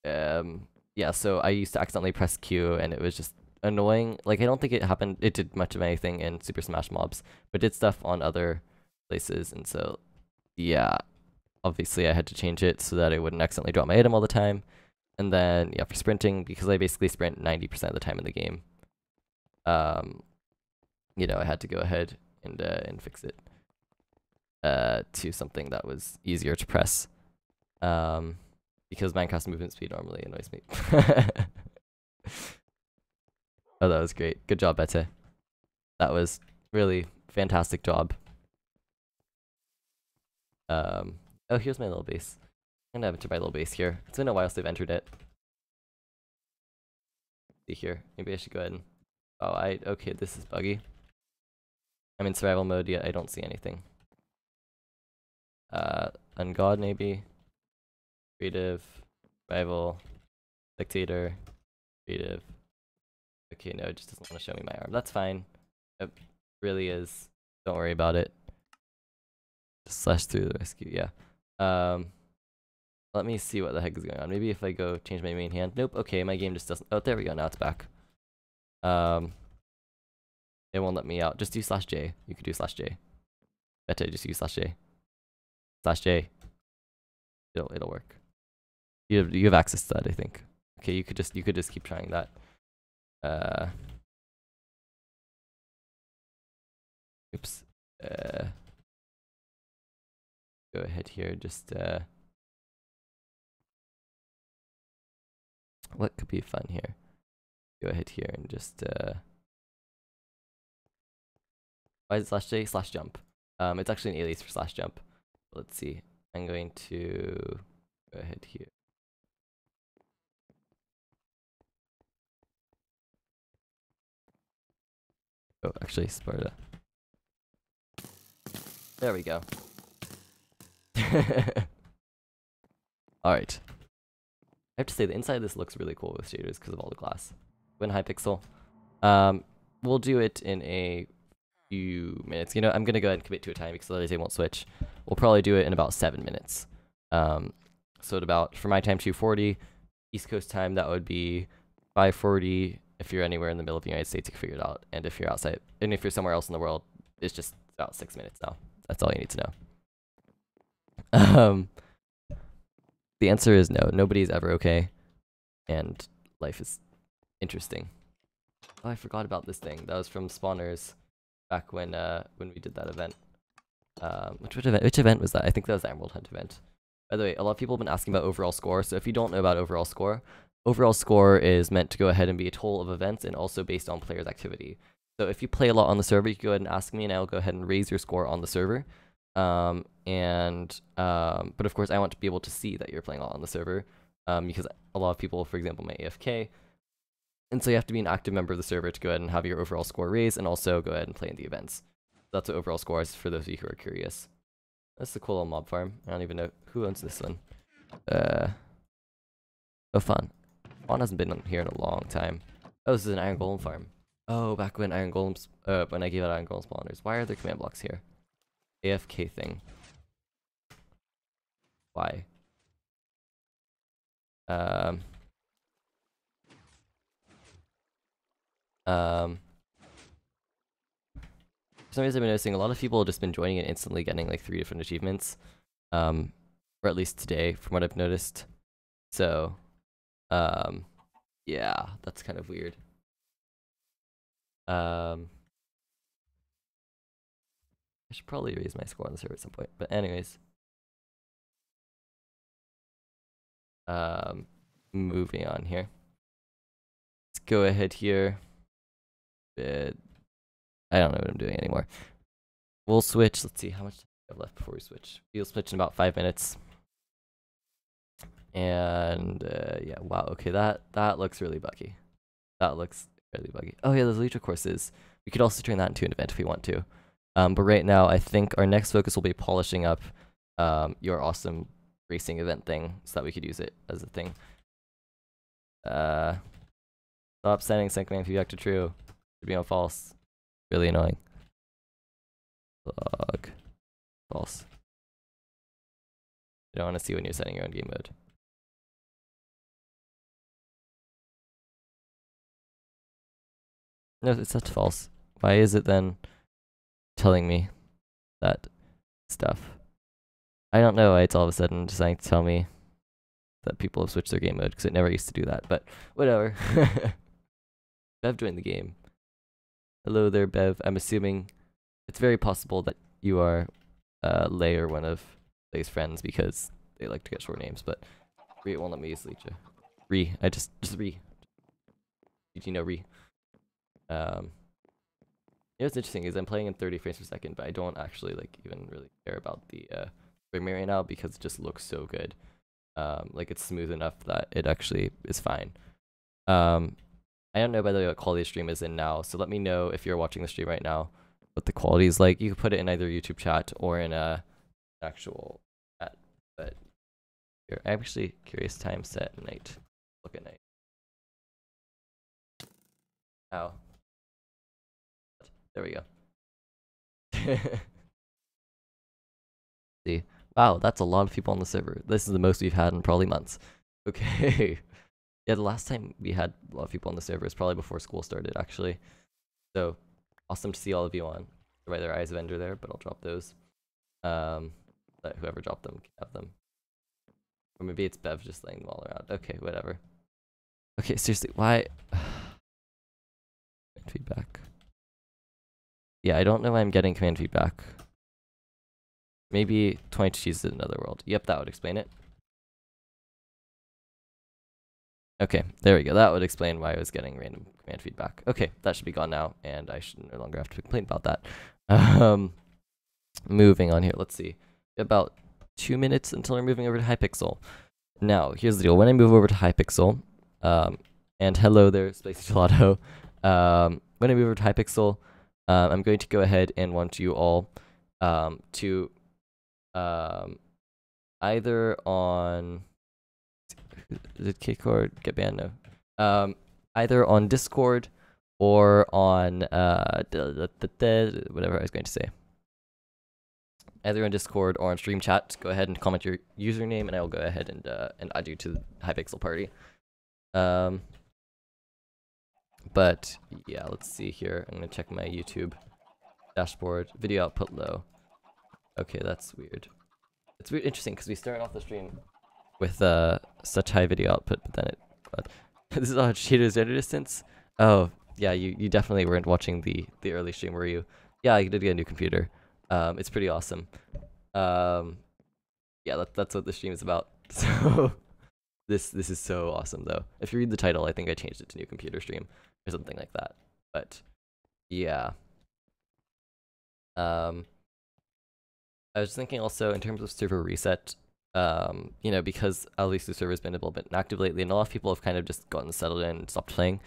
um, yeah, so I used to accidentally press Q and it was just annoying. Like I don't think it happened it did much of anything in Super Smash Mobs, but did stuff on other places and so yeah. Obviously I had to change it so that I wouldn't accidentally drop my item all the time. And then yeah, for sprinting, because I basically sprint ninety percent of the time in the game. Um you know, I had to go ahead and uh, and fix it uh to something that was easier to press. Um because Minecraft's movement speed normally annoys me. oh, that was great. Good job, Bete. That was really fantastic job. Um, oh, here's my little base. I'm gonna enter my little base here. It's been a while since I've entered it. See here. Maybe I should go ahead and... Oh, I... Okay, this is buggy. I'm in survival mode, yet I don't see anything. Uh, ungod maybe? Creative, rival, spectator, creative. Okay, no, it just doesn't want to show me my arm. That's fine. It really is. Don't worry about it. Just slash through the rescue, yeah. Um, let me see what the heck is going on. Maybe if I go change my main hand. Nope, okay, my game just doesn't. Oh, there we go, now it's back. Um, it won't let me out. Just do slash J. You could do slash J. Better just use slash J. Slash J. It'll, it'll work. You have you have access to that, I think. Okay, you could just you could just keep trying that. Uh. Oops. Uh. Go ahead here. Just uh. What could be fun here? Go ahead here and just uh. Why is it slash J? Slash jump. Um, it's actually an alias for slash jump. Let's see. I'm going to go ahead here. Oh, actually, Sparta. There we go. Alright. I have to say, the inside of this looks really cool with shaders because of all the glass. When Hypixel. Um, we'll do it in a few minutes. You know, I'm going to go ahead and commit to a time because otherwise they won't switch. We'll probably do it in about seven minutes. Um, so at about, for my time, 240. East Coast time, that would be 540. If you're anywhere in the middle of the United States, you can figure it out. And if you're outside, and if you're somewhere else in the world, it's just about six minutes now. That's all you need to know. Um, the answer is no. Nobody's ever okay, and life is interesting. Oh, I forgot about this thing. That was from Spawners, back when uh when we did that event. Um, which, which event? Which event was that? I think that was the Emerald Hunt event. By the way, a lot of people have been asking about overall score. So if you don't know about overall score, overall score is meant to go ahead and be a total of events and also based on players' activity. So if you play a lot on the server, you can go ahead and ask me, and I'll go ahead and raise your score on the server. Um, and um, but of course, I want to be able to see that you're playing a lot on the server, um, because a lot of people, for example, may AFK, and so you have to be an active member of the server to go ahead and have your overall score raised, and also go ahead and play in the events. That's what overall score is for those of you who are curious. That's the cool little mob farm. I don't even know who owns this one. Uh, oh fun. Juan hasn't been here in a long time. Oh, this is an Iron Golem farm. Oh, back when Iron Golems, uh, when I gave out Iron Golem spawners. Why are there command blocks here? AFK thing. Why? Um. Um. For some reason, I've been noticing a lot of people have just been joining and instantly getting like three different achievements. Um, or at least today, from what I've noticed. So, um, yeah, that's kind of weird. Um, I should probably raise my score on the server at some point. But anyways, um, moving on here. Let's go ahead here. Bit. I don't know what I'm doing anymore. We'll switch. Let's see how much time I have left before we switch. We'll switch in about five minutes. And uh, yeah, wow. Okay, that that looks really buggy. That looks really buggy. Oh yeah, those Leisure courses. We could also turn that into an event if we want to. Um, but right now, I think our next focus will be polishing up um, your awesome racing event thing so that we could use it as a thing. Uh, stop sending second feedback to true. Should be on false. Really annoying. Log. False. You don't want to see when you're setting your own game mode. No, it's to false. Why is it then telling me that stuff? I don't know why it's all of a sudden deciding to tell me that people have switched their game mode because it never used to do that, but whatever. Bev joined the game. Hello there, Bev. I'm assuming it's very possible that you are uh, Lay or one of Lay's friends because they like to get short names, but Re won't let me use Leecha. Re, I just, just Re. Did you know Re? Um, you know interesting is I'm playing in 30 frames per second, but I don't actually like even really care about the uh, frame rate right now because it just looks so good. Um, like it's smooth enough that it actually is fine. Um, I don't know by the way what quality stream is in now, so let me know if you're watching the stream right now what the quality is like. You can put it in either YouTube chat or in a actual chat, but here, I'm actually curious time set night. Look at night. Ow. There we go. See. Wow, that's a lot of people on the server. This is the most we've had in probably months. Okay. yeah, the last time we had a lot of people on the server was probably before school started, actually. So, awesome to see all of you on. Right there, eyes of Ender there, but I'll drop those. Um, whoever dropped them can have them. Or maybe it's Bev just laying them all around. Okay, whatever. Okay, seriously, why? feedback. Yeah, I don't know why I'm getting command feedback. Maybe 22 cheese is another world. Yep, that would explain it. Okay, there we go. That would explain why I was getting random command feedback. Okay, that should be gone now, and I should no longer have to complain about that. Um, moving on here. Let's see. About two minutes until we're moving over to Hypixel. Now, here's the deal. When I move over to Hypixel, um, and hello there, Spicy Gelato. Um, when I move over to Hypixel, uh, I'm going to go ahead and want you all um, to um, either on it Keycord get banned no um, either on Discord or on uh, whatever I was going to say either on Discord or on Stream Chat. Go ahead and comment your username, and I will go ahead and uh, and add you to the Hypixel party. Um, but yeah, let's see here. I'm gonna check my YouTube dashboard. Video output low. Okay, that's weird. It's weird, interesting because we started off the stream with uh such high video output, but then it. But this is all shaders render distance. Oh yeah, you you definitely weren't watching the the early stream, were you? Yeah, I did get a new computer. Um, it's pretty awesome. Um, yeah, that, that's what the stream is about. So this this is so awesome though. If you read the title, I think I changed it to new computer stream or something like that. But yeah. Um, I was thinking also in terms of server reset. Um, you know, because at least the server's been a little bit inactive lately, and a lot of people have kind of just gotten settled in and stopped playing.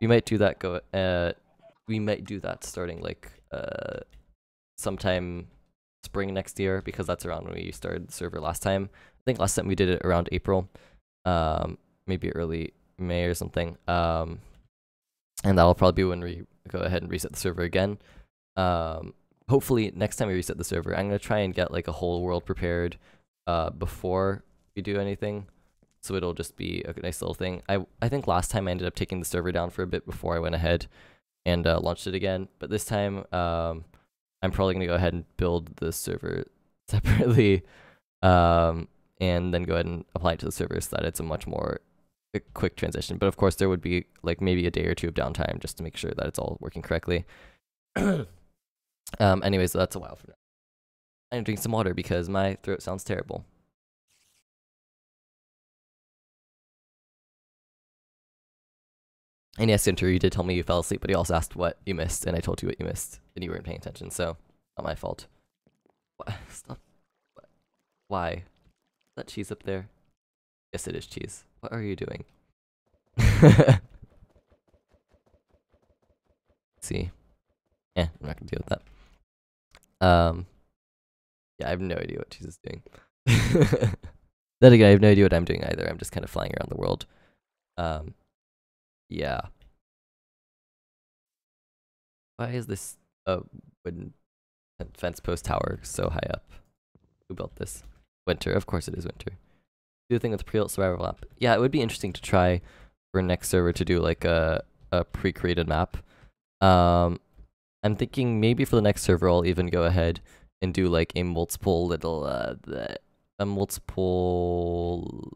We might do that. Go. Uh, we might do that starting like uh sometime spring next year because that's around when we started the server last time. I think last time we did it around April, um, maybe early May or something. Um, and that'll probably be when we go ahead and reset the server again. Um, hopefully next time we reset the server, I'm gonna try and get like a whole world prepared uh, before we do anything. So it'll just be a nice little thing. I I think last time I ended up taking the server down for a bit before I went ahead and uh, launched it again. But this time, um, I'm probably gonna go ahead and build the server separately, um, and then go ahead and apply it to the server so that it's a much more a quick transition. But of course, there would be like maybe a day or two of downtime just to make sure that it's all working correctly. um, anyways, so that's a while from now. I'm drinking some water because my throat sounds terrible. And yes, Ginter, you did tell me you fell asleep, but you also asked what you missed, and I told you what you missed, and you weren't paying attention, so not my fault. What? Stop. What? Why? Is that cheese up there? Yes, it is cheese. What are you doing? See. Eh, I'm not gonna deal with that. Um. Yeah, I have no idea what is doing. then again, I have no idea what I'm doing either. I'm just kind of flying around the world. Um. Yeah. Why is this uh wooden fence post tower so high up? Who built this? Winter, of course it is winter. Do the thing with the pre-built survival map. Yeah, it would be interesting to try for next server to do like a a pre-created map. Um, I'm thinking maybe for the next server I'll even go ahead and do like a multiple little uh the, a multiple.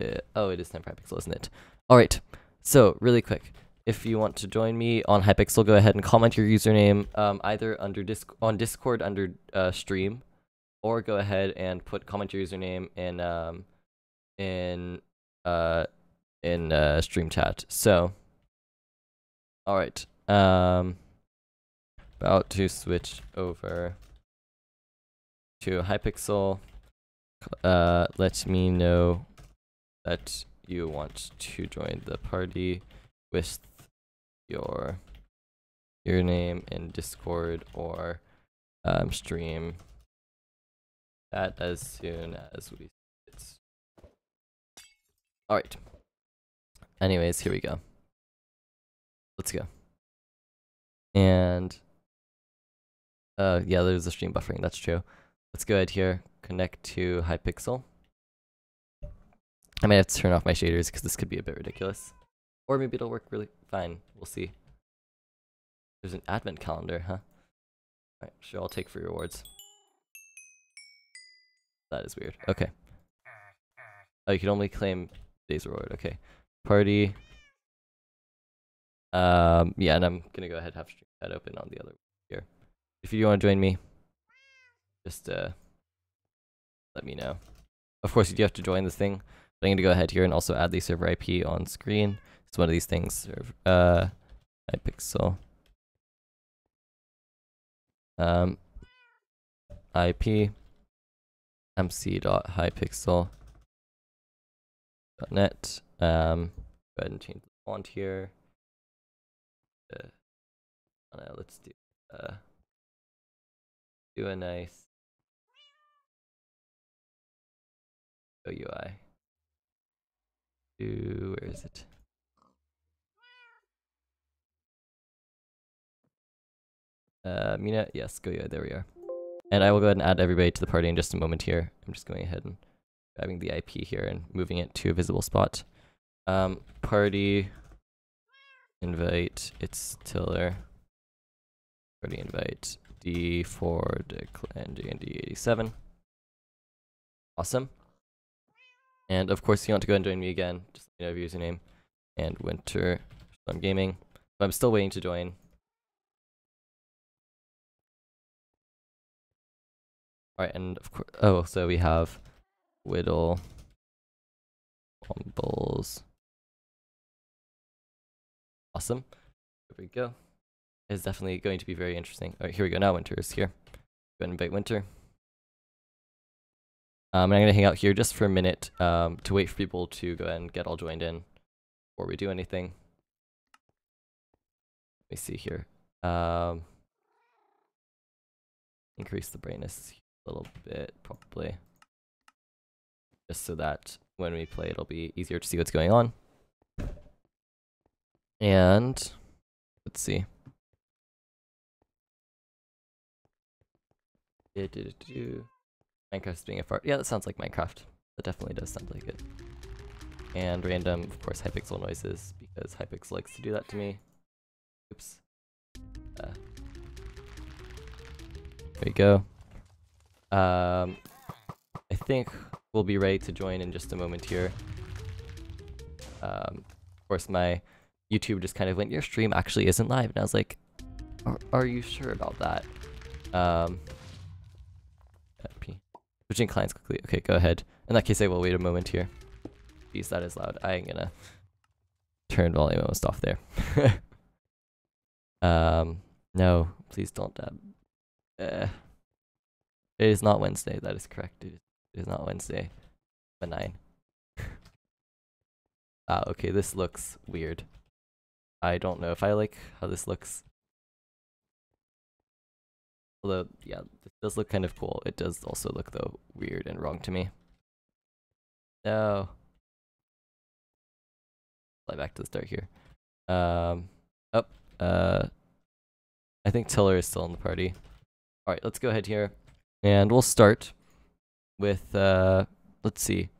Uh, oh, it is time for Hypixel, isn't it? All right. So really quick, if you want to join me on Hypixel, go ahead and comment your username um, either under disc on Discord under uh, stream, or go ahead and put comment your username in um, in uh, in uh, stream chat. So, all right, um, about to switch over to Hypixel. Uh, let me know that you want to join the party with your your name in Discord or um, stream that as soon as we all right anyways here we go let's go and uh yeah there's a stream buffering that's true let's go ahead here connect to hypixel I might have to turn off my shaders because this could be a bit ridiculous. Or maybe it'll work really fine. We'll see. There's an advent calendar, huh? Alright, sure, I'll take free rewards. That is weird. Okay. Oh, you can only claim day's reward. Okay. Party. Um, yeah, and I'm gonna go ahead and have stream chat open on the other here. If you want to join me, just uh, let me know. Of course, you do have to join this thing. I'm going to go ahead here and also add the server IP on screen. It's one of these things. Uh, iPixel. um, IP mc.hypixel.net. Um, go ahead and change the font here. Uh, uh, let's do uh, do a nice GUI. Do where is it? Uh, Mina, yes, go there we are. And I will go ahead and add everybody to the party in just a moment here. I'm just going ahead and grabbing the IP here and moving it to a visible spot. Um, party invite, it's Tiller. Party invite D4 declan d87. Awesome. And of course, if you want to go and join me again, just let me know your username and Winter Storm Gaming. But I'm still waiting to join. Alright, and of course, oh, so we have Whittle, Wumbles. Awesome. Here we go. It's definitely going to be very interesting. Alright, here we go. Now Winter is here. Go ahead and invite Winter. Um, and I'm going to hang out here just for a minute um, to wait for people to go and get all joined in before we do anything. Let me see here. Um, increase the brightness a little bit, probably. Just so that when we play, it'll be easier to see what's going on. And let's see. Minecraft's being a fart. Yeah, that sounds like Minecraft. That definitely does sound like it. And random, of course, Hypixel noises, because Hypixel likes to do that to me. Oops. Uh, there we go. Um, I think we'll be ready to join in just a moment here. Um, of course, my YouTube just kind of went, your stream actually isn't live. And I was like, are, are you sure about that? Um, Switching clients quickly. Okay, go ahead. In that case, I will wait a moment here. Jeez, that is loud. I'm gonna turn volume almost off there. um, no, please don't dab. Uh, it is not Wednesday. That is correct. It is not Wednesday. Benign. ah, okay, this looks weird. I don't know if I like how this looks. Although, yeah, this does look kind of cool. It does also look, though, weird and wrong to me. No. Fly back to the start here. Um, oh, uh, I think Tiller is still in the party. Alright, let's go ahead here. And we'll start with, uh, let's see.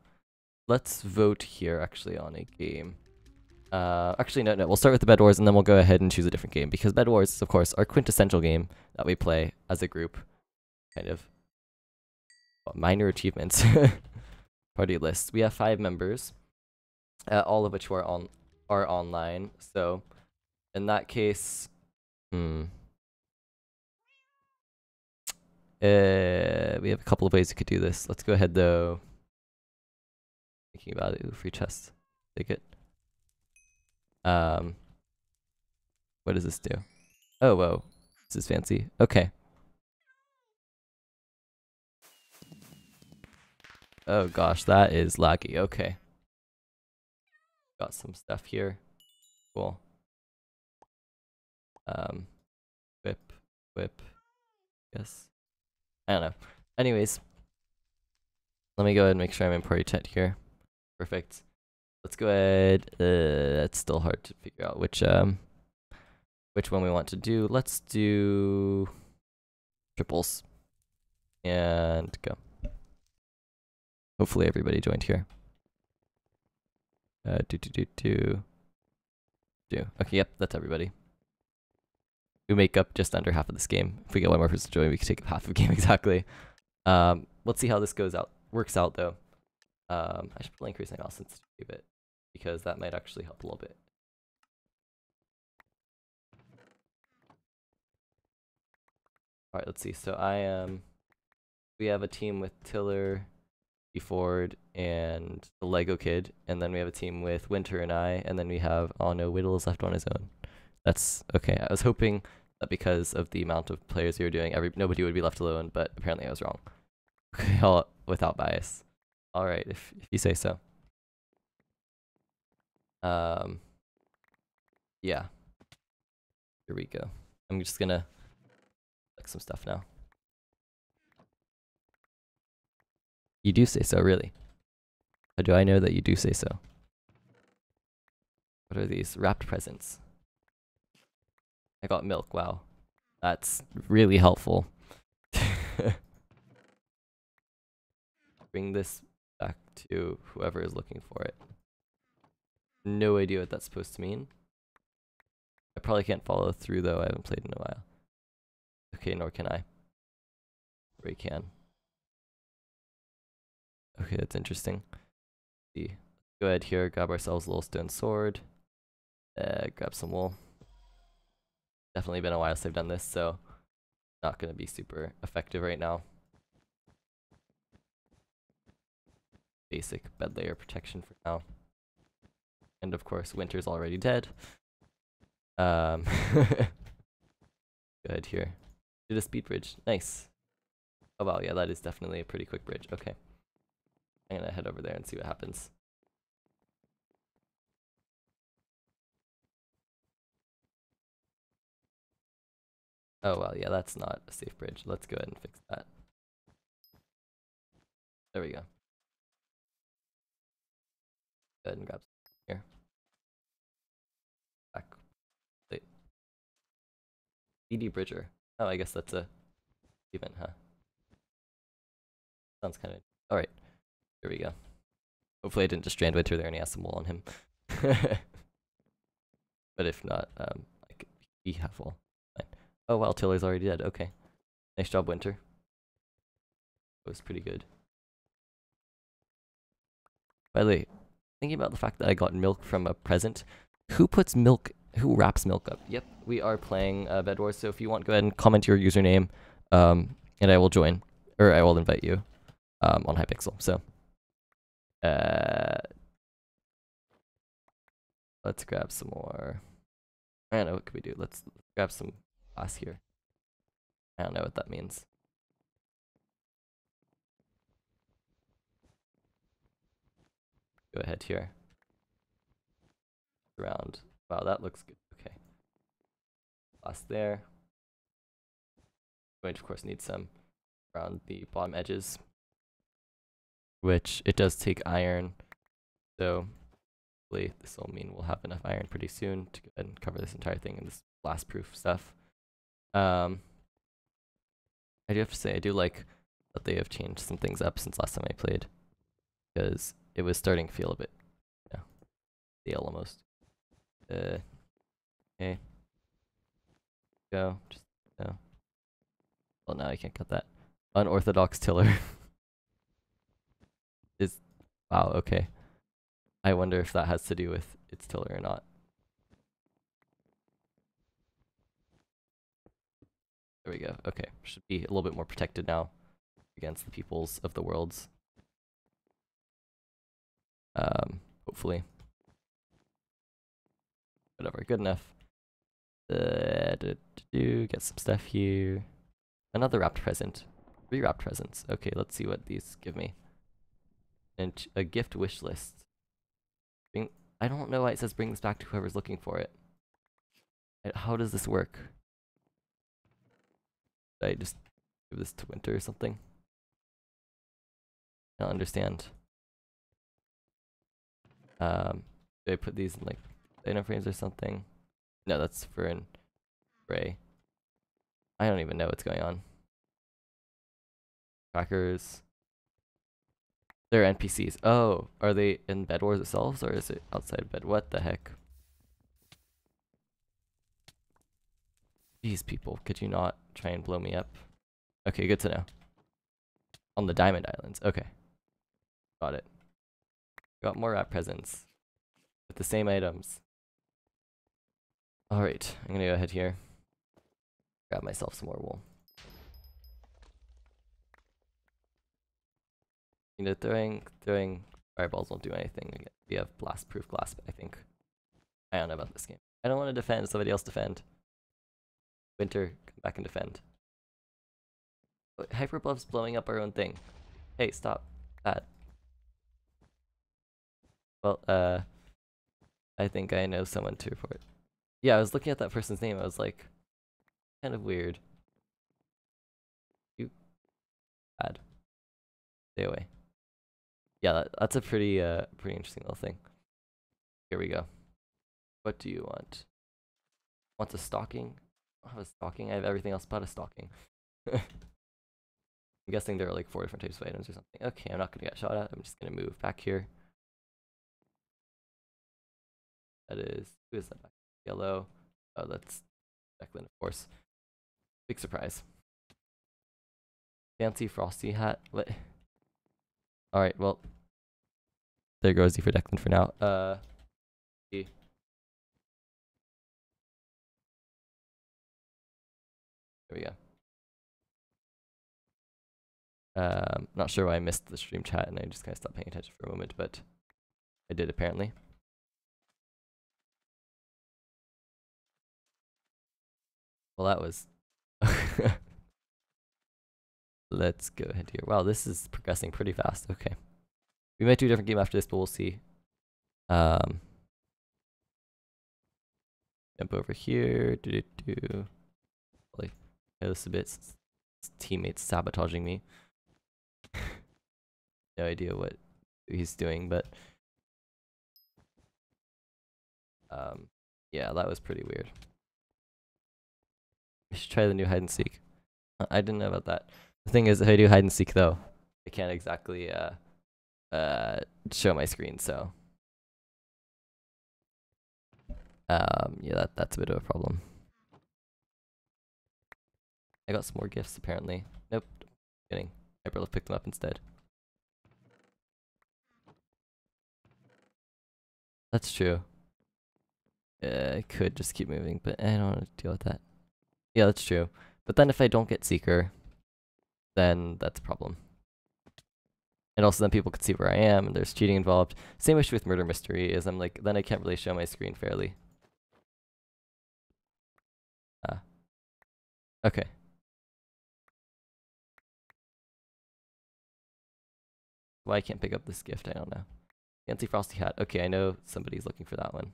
Let's vote here, actually, on a game. Uh, actually, no, no. We'll start with the Bed Wars, and then we'll go ahead and choose a different game because Bed Wars is, of course, our quintessential game that we play as a group. Kind of well, minor achievements party list. We have five members, uh, all of which are on are online. So, in that case, hmm. Uh, we have a couple of ways we could do this. Let's go ahead though. Thinking about it, Ooh, free chest. Take it. Um, what does this do? Oh, whoa. This is fancy. Okay. Oh gosh, that is laggy. Okay. Got some stuff here. Cool. Um, whip, whip. Yes. I don't know. Anyways, let me go ahead and make sure I'm in party chat here. Perfect. Let's go ahead. Uh, it's still hard to figure out which um which one we want to do. Let's do triples and go. Hopefully everybody joined here. Uh, do do do do do. Okay, yep, that's everybody. We make up just under half of this game. If we get one more person to join, we can take up half of the game exactly. Um, let's see how this goes out. Works out though. Um, I should probably increase my mouse sensitivity a bit because that might actually help a little bit. All right, let's see. So I am. We have a team with Tiller, E Ford, and the Lego Kid, and then we have a team with Winter and I, and then we have oh no, Whittle is left on his own. That's okay. I was hoping that because of the amount of players you were doing, every nobody would be left alone. But apparently, I was wrong. Okay, all without bias. All right, if if you say so. Um. Yeah. Here we go. I'm just gonna like some stuff now. You do say so, really. How do I know that you do say so? What are these? Wrapped presents. I got milk, wow. That's really helpful. Bring this back to whoever is looking for it. No idea what that's supposed to mean. I probably can't follow through though, I haven't played in a while. Okay, nor can I. Or he can. Okay, that's interesting. See. Go ahead here, grab ourselves a little stone sword. Uh, grab some wool. Definitely been a while since I've done this, so not gonna be super effective right now. Basic bed layer protection for now. And of course, winter's already dead. Um, go ahead here. Did a speed bridge. Nice. Oh wow, yeah, that is definitely a pretty quick bridge. Okay. I'm gonna head over there and see what happens. Oh well, yeah, that's not a safe bridge. Let's go ahead and fix that. There we go. Go ahead and grab here. Back. Wait. CD Bridger. Oh, I guess that's a even, huh? Sounds kind of alright. Here we go. Hopefully I didn't just strand Winter there and he has some wool on him. but if not, um, I could be helpful. Oh wow, Tiller's already dead. Okay. Nice job, Winter. That was pretty good. By the way, thinking about the fact that I got milk from a present, who puts milk, who wraps milk up? Yep, we are playing uh, Bed Wars, so if you want, go ahead and comment your username, um, and I will join, or I will invite you um, on Hypixel. So, uh, let's grab some more. I don't know, what could we do? Let's grab some glass here. I don't know what that means. Go ahead here. Around. Wow, that looks good. Okay. Glass there. Going to, of course, need some around the bottom edges. Which it does take iron. So hopefully this will mean we'll have enough iron pretty soon to go ahead and cover this entire thing in this blast proof stuff. Um, I do have to say, I do like that they have changed some things up since last time I played. Because it was starting to feel a bit, yeah, stale almost. Uh, okay. Go, just, no. Well, now I can't cut that. Unorthodox tiller. is, wow, okay. I wonder if that has to do with its tiller or not. There we go. Okay, should be a little bit more protected now against the peoples of the worlds. Um, hopefully. Whatever, good enough. Uh, do, do, get some stuff here. Another wrapped present. Three wrapped presents. Okay, let's see what these give me. And a gift wish list. Bring, I don't know why it says bring this back to whoever's looking for it. How does this work? I just give this to Winter or something? I don't understand. Um, do I put these in like item frames or something? No, that's for an Ray. I don't even know what's going on. Trackers. They're NPCs. Oh, are they in Bed Wars itself or is it outside bed? What the heck? These people, could you not try and blow me up? Okay, good to know. On the Diamond Islands. Okay. Got it. Got more wrap presents. With the same items. Alright, I'm gonna go ahead here. Grab myself some more wool. You know, throwing throwing fireballs won't do anything. We have blast proof glass, but I think. I don't know about this game. I don't want to defend, somebody else defend. Winter, come back and defend. Hyperbluff's blowing up our own thing. Hey, stop that. Well, uh, I think I know someone to report. Yeah, I was looking at that person's name. I was like, kind of weird. You bad. Stay away. Yeah, that, that's a pretty uh pretty interesting little thing. Here we go. What do you want? Want a stocking? I have a stocking. I have everything else but a stocking. I'm guessing there are like four different types of items or something. Okay, I'm not gonna get shot at. I'm just gonna move back here. That is who is that? Back? Yellow. Oh, that's Declan, of course. Big surprise. Fancy frosty hat. All right. Well, there goes you for Declan for now. Uh. There we go. Um, not sure why I missed the stream chat and I just kind of stopped paying attention for a moment, but I did apparently. Well, that was. Let's go ahead here. Wow, this is progressing pretty fast. Okay. We might do a different game after this, but we'll see. Um, jump over here. Do do do. This a bit. Teammates sabotaging me. no idea what he's doing, but um, yeah, that was pretty weird. I should try the new hide and seek. Uh, I didn't know about that. The thing is, if I do hide and seek though, I can't exactly uh uh show my screen, so um yeah, that that's a bit of a problem. I got some more gifts apparently. Nope, kidding. Hyperlift picked them up instead. That's true. I could just keep moving, but I don't want to deal with that. Yeah, that's true. But then if I don't get Seeker, then that's a problem. And also then people could see where I am and there's cheating involved. Same issue with Murder Mystery is I'm like, then I can't really show my screen fairly. Ah. Okay. Why I can't pick up this gift, I don't know. Fancy Frosty Hat. Okay, I know somebody's looking for that one.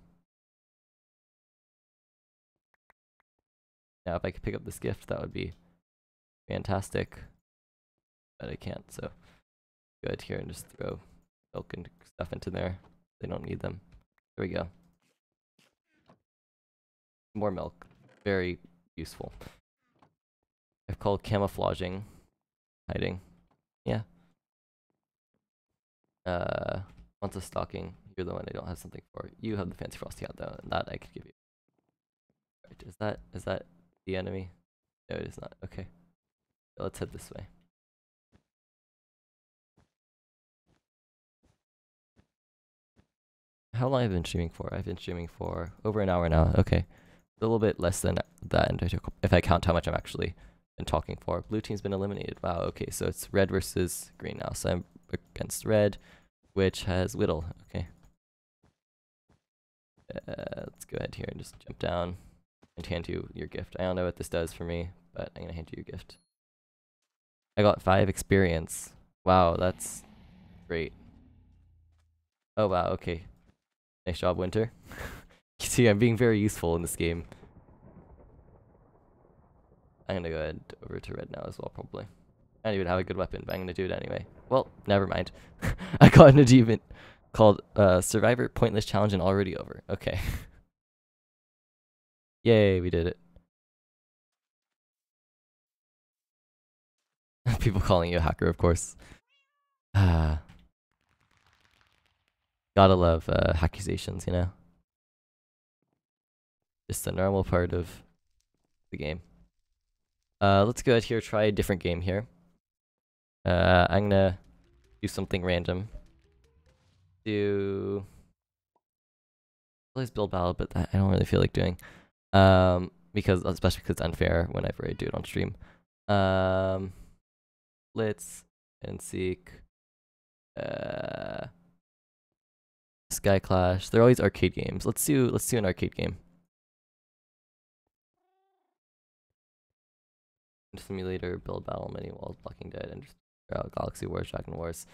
Now, if I could pick up this gift, that would be fantastic. But I can't, so go ahead here and just throw milk and stuff into there. They don't need them. There we go. More milk. Very useful. I've called camouflaging. Hiding. Yeah. Uh, wants a stocking. You're the one I don't have something for. You have the fancy frosty hat though, and that I could give you. Right, is that is that the enemy? No, it is not. Okay. So let's head this way. How long have I been streaming for? I've been streaming for over an hour now. Okay. A little bit less than that if I count how much I'm actually been talking for. Blue team's been eliminated. Wow, okay, so it's red versus green now. So I'm against red, which has Whittle. Okay. Uh, let's go ahead here and just jump down and hand you your gift. I don't know what this does for me, but I'm gonna hand you your gift. I got five experience. Wow, that's great. Oh wow, okay. Nice job, Winter. you see, I'm being very useful in this game. I'm gonna go ahead over to red now as well, probably. I don't even have a good weapon, but I'm gonna do it anyway. Well, never mind. I got an achievement called uh, Survivor Pointless Challenge and already over. Okay. Yay, we did it. People calling you a hacker, of course. Ah. Gotta love uh, accusations, you know? Just a normal part of the game. Uh, let's go ahead here, try a different game here. Uh, I'm gonna do something random. Do always build battle, but that I don't really feel like doing. Um, because especially because it's unfair whenever I do it on stream. Um, let's and seek. Uh, Sky Clash. They're always arcade games. Let's do let's do an arcade game. Simulator, Build Battle, Mini Walls, Blocking Dead, and Galaxy Wars, Dragon Wars,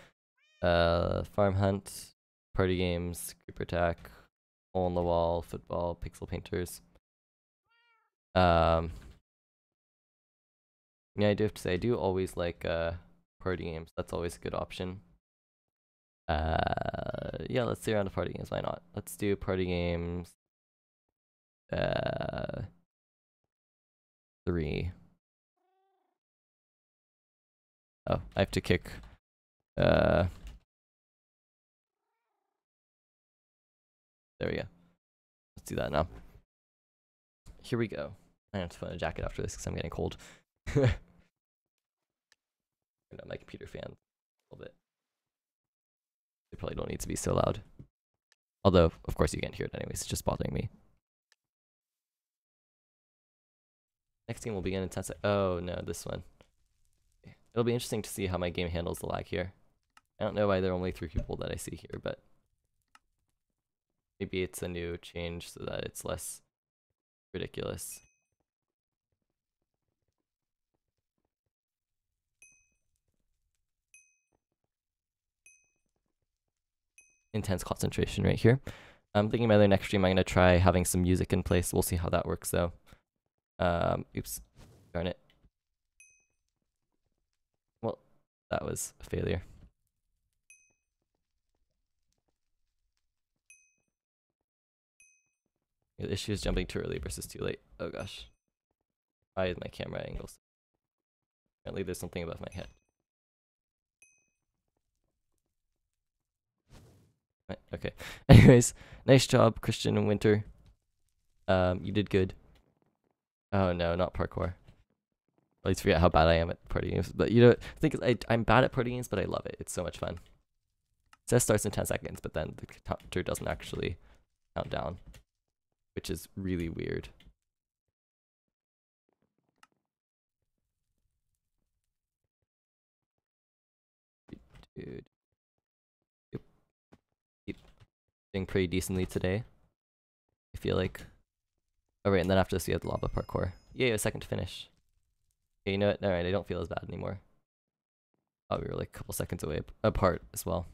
uh, Farm Hunt, Party Games, Creeper Attack, Hole in the Wall, Football, Pixel Painters. Um, yeah, I do have to say, I do always like uh, party games. That's always a good option. Uh, yeah, let's see around the party games. Why not? Let's do party games. Uh, three. Oh, I have to kick. Uh, there we go. Let's do that now. Here we go. I have to put on a jacket after this because I'm getting cold. My computer fan a little bit. They probably don't need to be so loud. Although, of course, you can't hear it anyways. It's just bothering me. Next game will begin in 10 seconds. Oh, no, this one. It'll be interesting to see how my game handles the lag here. I don't know why there are only three people that I see here, but maybe it's a new change so that it's less ridiculous. Intense concentration right here. I'm thinking by the next stream I'm gonna try having some music in place. We'll see how that works though. Um, oops, darn it. Well, that was a failure. The issue is jumping too early versus too late. Oh gosh. Why is my camera angles? Apparently there's something above my head. Okay. Anyways, nice job, Christian and Winter. Um, you did good. Oh no, not parkour. Always forget how bad I am at party. But you know, I think I, I'm bad at party but I love it. It's so much fun. It says starts in 10 seconds, but then the counter doesn't actually count down, which is really weird. Dude. Yep. Keep doing pretty decently today. I feel like. Oh, right, and then after this, we have the lava parkour. Yay, a second to finish. Okay, you know what? Alright, I don't feel as bad anymore. Oh, we were like a couple seconds away apart as well.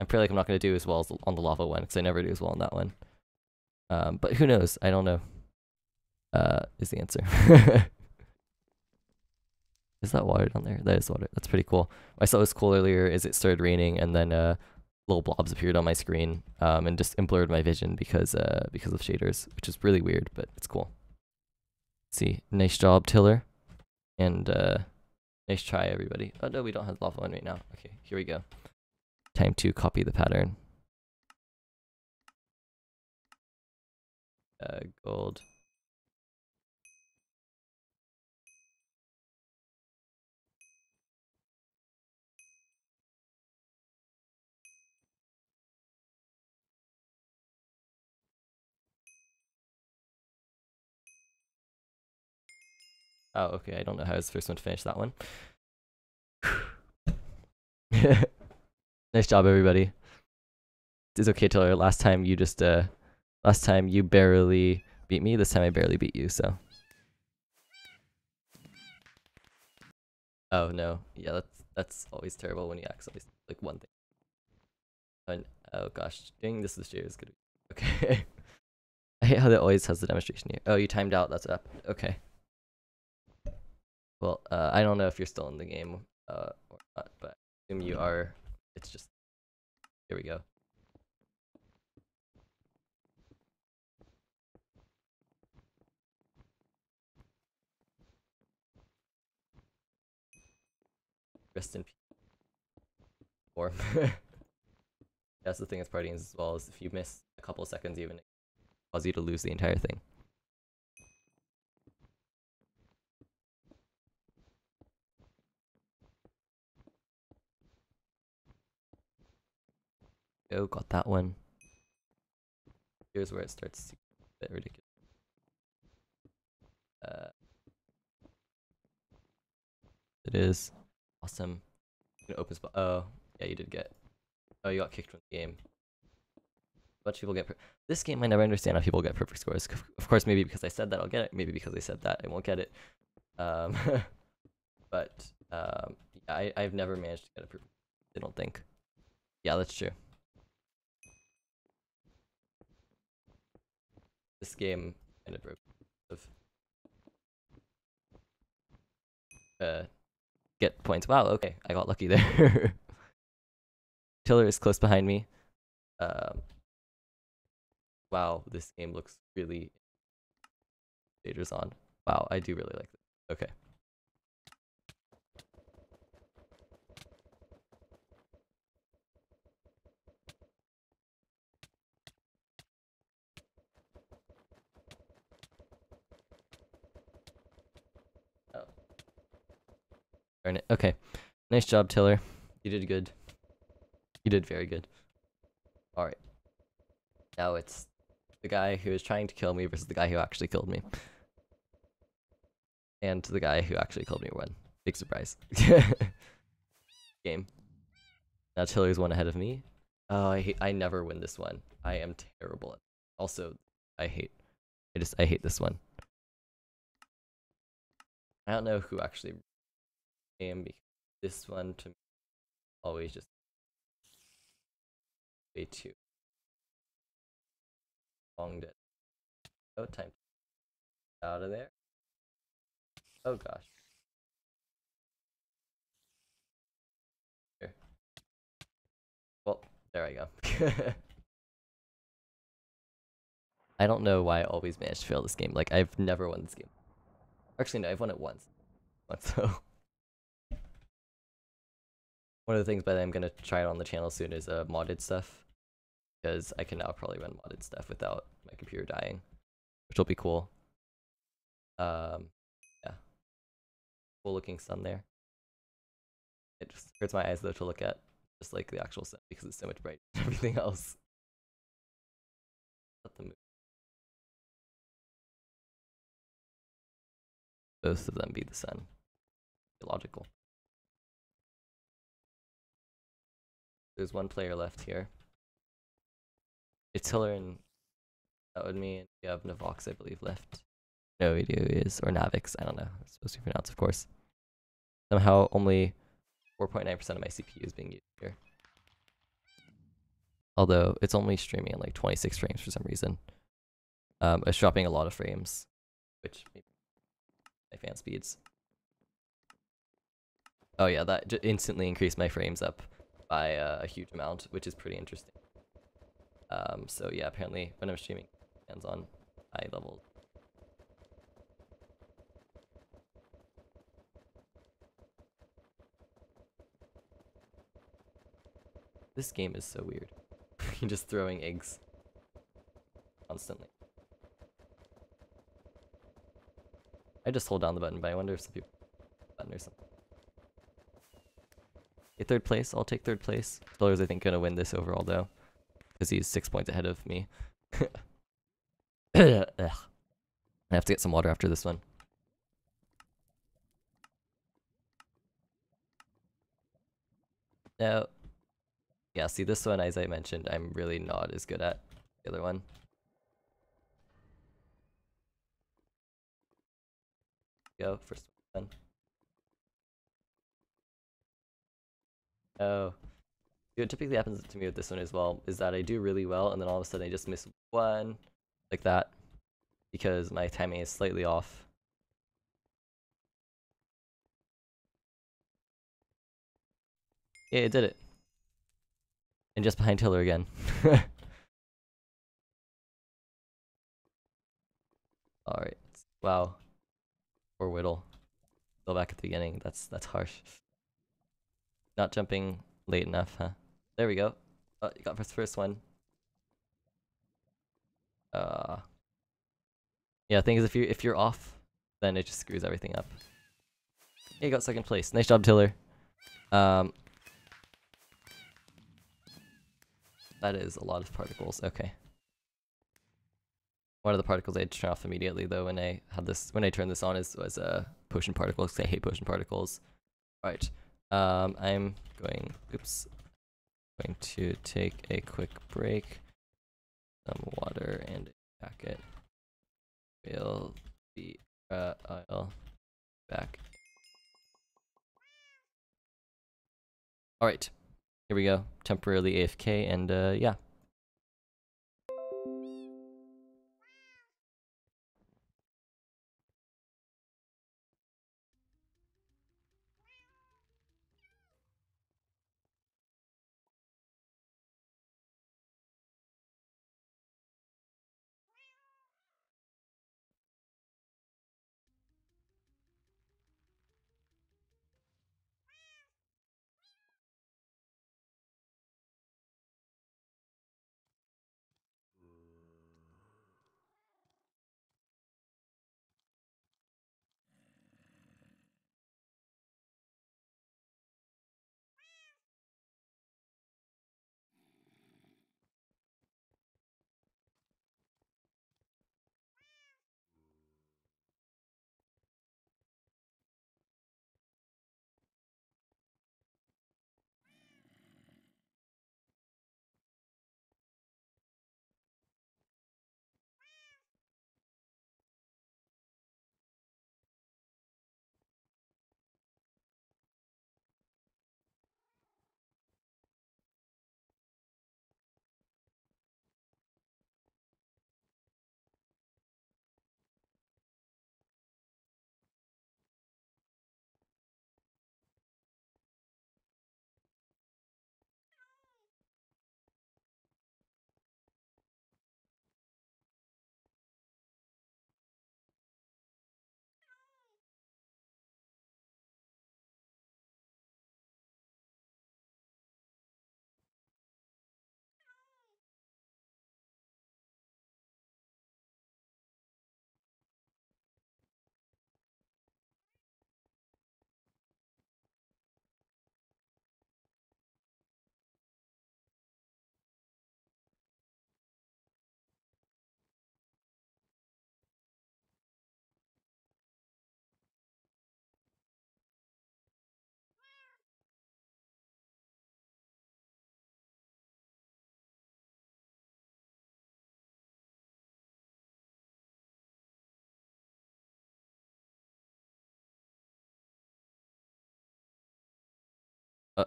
I feel like I'm not going to do as well as on the lava one, because I never do as well on that one. Um, but who knows? I don't know. Uh, is the answer. is that water down there? That is water. That's pretty cool. I saw was cool earlier is it started raining and then uh, little blobs appeared on my screen um, and just blurred my vision because uh, because of shaders, which is really weird, but it's cool. see, nice job, Tiller, and uh, nice try, everybody. Oh no, we don't have lava one right now. Okay, here we go. Time to copy the pattern. Uh, gold. Oh, okay. I don't know how I was the first one to finish that one. nice job, everybody. It's okay, Taylor. Last time you just, uh, last time you barely beat me. This time I barely beat you, so. Oh, no. Yeah, that's, that's always terrible when you accidentally, like, one thing. And, oh, gosh. Doing this this year is good. Okay. I hate how it always has the demonstration here. Oh, you timed out. That's up. Okay. Well, uh, I don't know if you're still in the game uh, or not, but I assume you are. It's just here we go. Rest in peace. Or that's the thing with partying as well is if you miss a couple seconds, even it cause you to lose the entire thing. Go, got that one. Here's where it starts to get a bit ridiculous. Uh, it is awesome. Open spot. Oh, yeah, you did get. Oh, you got kicked from the game. A bunch of people get. this game, I never understand how people get perfect scores. Of course, maybe because I said that I'll get it. Maybe because I said that I won't get it. Um, but um, yeah, I I've never managed to get a approved. I don't think. Yeah, that's true. This game kind of broke. Of uh, get points. Wow. Okay, I got lucky there. Tiller is close behind me. Um, wow, this game looks really Shaders on. Wow, I do really like this. Okay. Darn it. Okay. Nice job, Tiller. You did good. You did very good. Alright. Now it's the guy who is trying to kill me versus the guy who actually killed me. And the guy who actually killed me won. Big surprise. Game. Now Tiller's one ahead of me. Oh, I hate. I never win this one. I am terrible at. Also, I hate. I just. I hate this one. I don't know who actually am because this one to me always just way too long dead. Oh, time out of there. Oh gosh. Here. Well, there I go. I don't know why I always manage to fail this game. Like I've never won this game. Actually, no, I've won it once. Once though. One of the things, but I'm gonna try it on the channel soon is uh, modded stuff, because I can now probably run modded stuff without my computer dying, which will be cool. Um, yeah, cool looking sun there. It just hurts my eyes though to look at, just like the actual sun because it's so much brighter than everything else. Let the moon. Both of them be the sun. Illogical. There's one player left here. It's Hiller and that would mean you have Navox, I believe, left. No idea is or Navix, I don't know. It's supposed to be pronounced, of course. Somehow only 4.9% of my CPU is being used here. Although it's only streaming at like 26 frames for some reason. Um, it's dropping a lot of frames, which my fan speeds. Oh yeah, that instantly increased my frames up by uh, a huge amount, which is pretty interesting. Um, so yeah, apparently when I'm streaming, hands on high level. This game is so weird. You're just throwing eggs constantly. I just hold down the button, but I wonder if some people button or something. Okay, third place. I'll take third place. Tiller's, I think, gonna win this overall though, because he's six points ahead of me. I have to get some water after this one. Now, yeah, see this one, as I mentioned, I'm really not as good at. The other one. Go, first one. Oh. What typically happens to me with this one as well is that I do really well and then all of a sudden I just miss one like that because my timing is slightly off. Yeah, it did it. And just behind Tiller again. Alright. Wow. Poor Whittle. Go back at the beginning. That's that's harsh. Not jumping late enough, huh? There we go. Oh, you got first first one. Uh Yeah, thing is if you if you're off, then it just screws everything up. Yeah, you got second place. Nice job, Tiller. Um That is a lot of particles. Okay. One of the particles I had to turn off immediately though when I had this when I turned this on is was uh potion particles I hate potion particles. Alright. Um I'm going oops. Going to take a quick break. Some water and a jacket. Will the uh I'll back. All right, here we go. Temporarily AFK, and uh, yeah.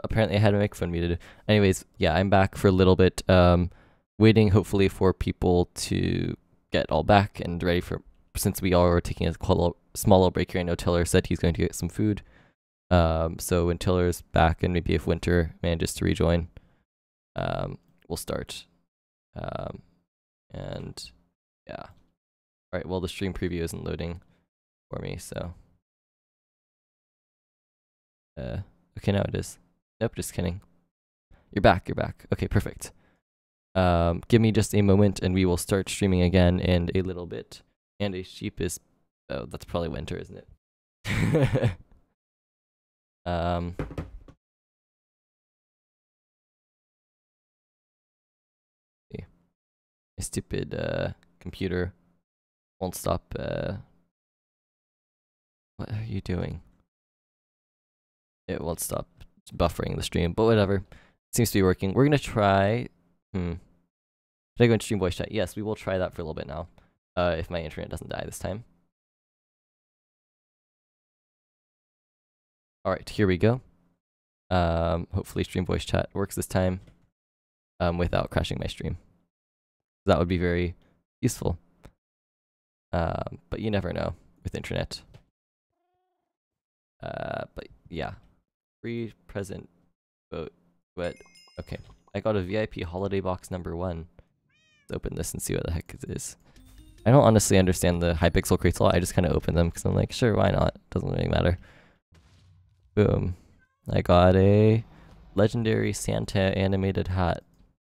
Apparently I had my microphone muted. Anyways, yeah, I'm back for a little bit, um, waiting hopefully for people to get all back and ready for. Since we are taking a small break here, I know Tiller said he's going to get some food. Um, so when Tiller's back and maybe if Winter manages to rejoin, um, we'll start. Um, and yeah. All right. Well, the stream preview isn't loading for me, so. Uh, okay, now it is. Nope, just kidding. You're back, you're back. Okay, perfect. Um, give me just a moment and we will start streaming again in a little bit. And a sheep is, oh, that's probably winter, isn't it? um. My stupid uh, computer won't stop. Uh, what are you doing? It won't stop buffering the stream, but whatever. seems to be working. We're gonna try. Hmm. Should I go into stream voice chat? Yes, we will try that for a little bit now. Uh, if my internet doesn't die this time. All right, here we go. Um, hopefully stream voice chat works this time. Um, without crashing my stream. That would be very useful. Um, but you never know with internet. Uh, but yeah, free present vote. But okay, I got a VIP holiday box number one. Let's open this and see what the heck it is. I don't honestly understand the Hypixel crates a lot. I just kind of open them because I'm like, sure, why not? Doesn't really matter. Boom. I got a legendary Santa animated hat.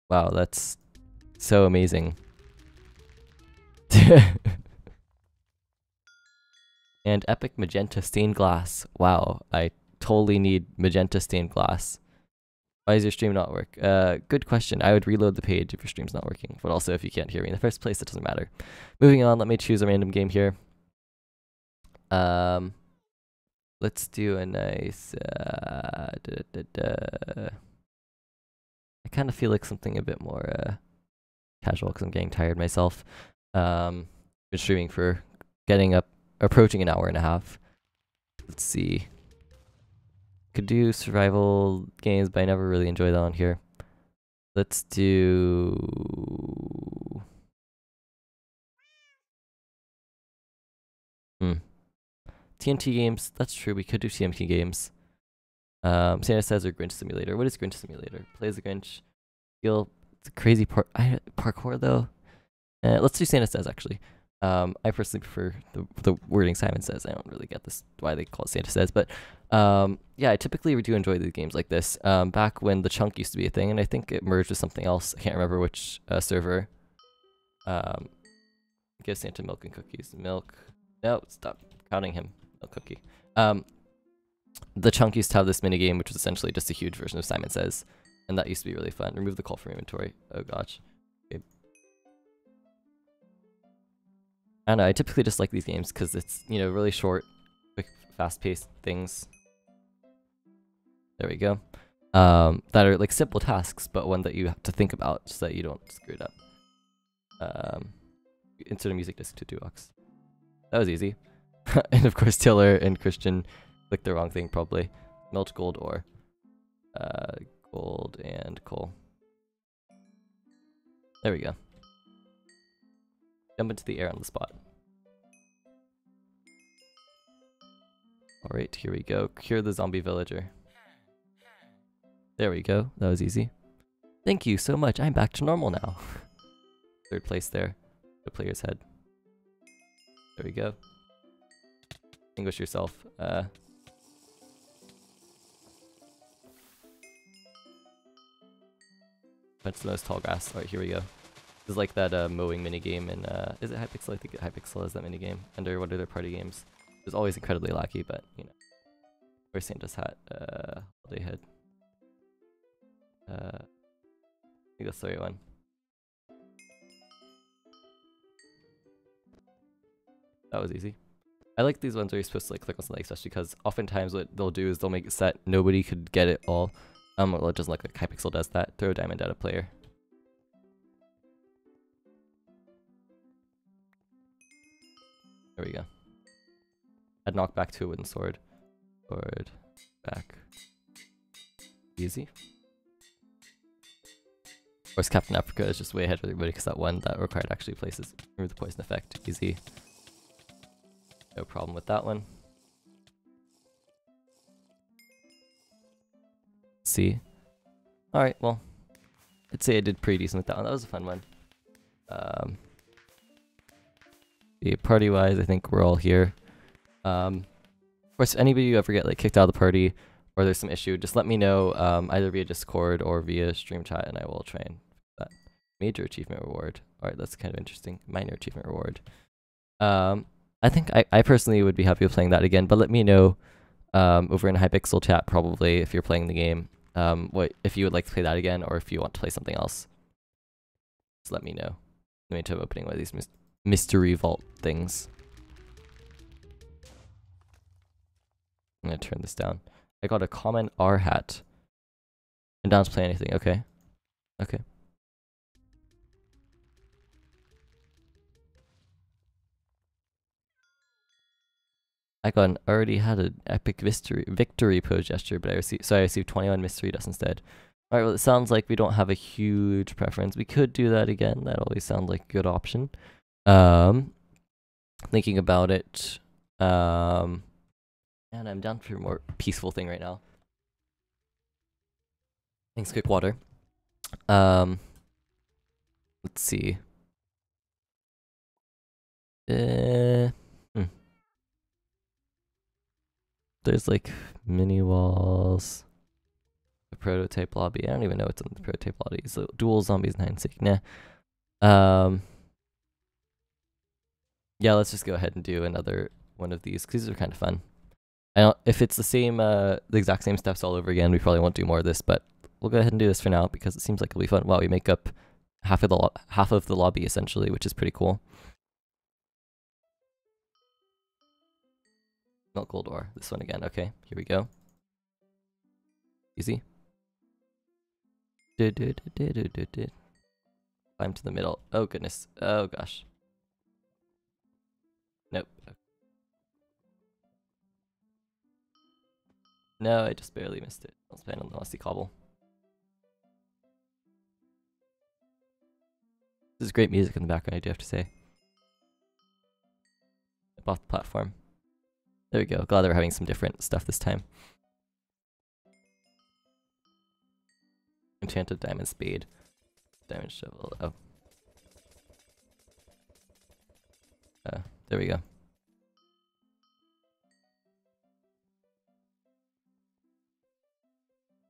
Wow, that's so amazing. and epic magenta stained glass. Wow, I totally need magenta stained glass. Why is your stream not work? Uh, good question. I would reload the page if your stream's not working, but also if you can't hear me in the first place, it doesn't matter. Moving on, let me choose a random game here. Um, let's do a nice. Uh, da, da, da. I kind of feel like something a bit more uh, casual because I'm getting tired myself. Um, been streaming for getting up, approaching an hour and a half. let's see. Could do survival games, but I never really enjoy that on here. Let's do. Hmm. TNT games. That's true. We could do TNT games. Um, Santa says or Grinch Simulator. What is Grinch Simulator? Plays the Grinch. Feel it's a crazy part. I parkour though. Uh, let's do Santa says actually. Um, I personally prefer the the wording Simon says. I don't really get this why they call it Santa says, but um, yeah, I typically do enjoy the games like this. Um, back when the chunk used to be a thing, and I think it merged with something else. I can't remember which uh, server. Um, give Santa milk and cookies. Milk. No, stop counting him. Milk cookie. Um, the chunk used to have this mini game, which was essentially just a huge version of Simon Says, and that used to be really fun. Remove the call from inventory. Oh gosh. Okay. I know. I typically just like these games because it's you know really short, quick, fast-paced things. There we go. Um, that are like simple tasks, but one that you have to think about so that you don't screw it up. Um, insert a music disc to jukebox. That was easy. and of course, Taylor and Christian clicked the wrong thing probably. Melt gold ore. Uh, gold and coal. There we go. Jump into the air on the spot. Alright, here we go. Cure the zombie villager. There we go. That was easy. Thank you so much. I'm back to normal now. Third place there. The player's head. There we go. Distinguish yourself. Uh, that's the most tall grass. Alright, here we go. Is like that uh, mowing minigame in, uh, is it Hypixel? I think Hypixel has that minigame under one of their party games. It's always incredibly lucky, but, you know. Where's Santa's hat? Uh, holiday head. Uh, I think that's the right one. That was easy. I like these ones where you're supposed to like click on something, especially because oftentimes what they'll do is they'll make it set nobody could get it all. Um, well, just like, like Hypixel does that. Throw a diamond at a player. There we go. I'd knock back to a wooden sword. Sword. Back. Easy. Of course, Captain Africa is just way ahead of everybody because that one that required actually places. Remove the poison effect. Easy. No problem with that one. See? Alright, well. I'd say I did pretty decent with that one. That was a fun one. Um, party-wise, I think we're all here. Um, of course, anybody who ever get like kicked out of the party or there's some issue, just let me know um, either via Discord or via stream chat and I will try and that. Major achievement reward. Alright, that's kind of interesting. Minor achievement reward. Um, I think I, I personally would be happy with playing that again, but let me know um, over in Hypixel chat probably if you're playing the game. Um, what if you would like to play that again or if you want to play something else. Just let me know. Let me try opening one of these mystery vault things. I'm gonna turn this down. I got a common R hat. And down to play anything. Okay. Okay. I got an already had an epic victory victory pose gesture, but I received so I received 21 mystery dust instead. Alright, well it sounds like we don't have a huge preference. We could do that again. That always sounds like a good option. Um thinking about it. Um and I'm down for a more peaceful thing right now. Thanks, quick water. Um let's see. Uh there's like mini walls. A prototype lobby. I don't even know what's in the prototype lobby. So dual zombies and seek. Nah. Um. Yeah, let's just go ahead and do another one of these because these are kind of fun. I don't, if it's the same, uh, the exact same steps all over again, we probably won't do more of this, but we'll go ahead and do this for now because it seems like it'll be fun. Wow, we make up half of the half of the lobby essentially, which is pretty cool. Not gold ore. This one again. Okay, here we go. Easy. Climb to the middle. Oh goodness. Oh gosh. Nope. No, I just barely missed it. I was playing on the Lusty Cobble. This is great music in the background, I do have to say. Off the platform. There we go. Glad they're having some different stuff this time. Enchanted Diamond Spade. Diamond Shovel. Oh. Uh, there we go.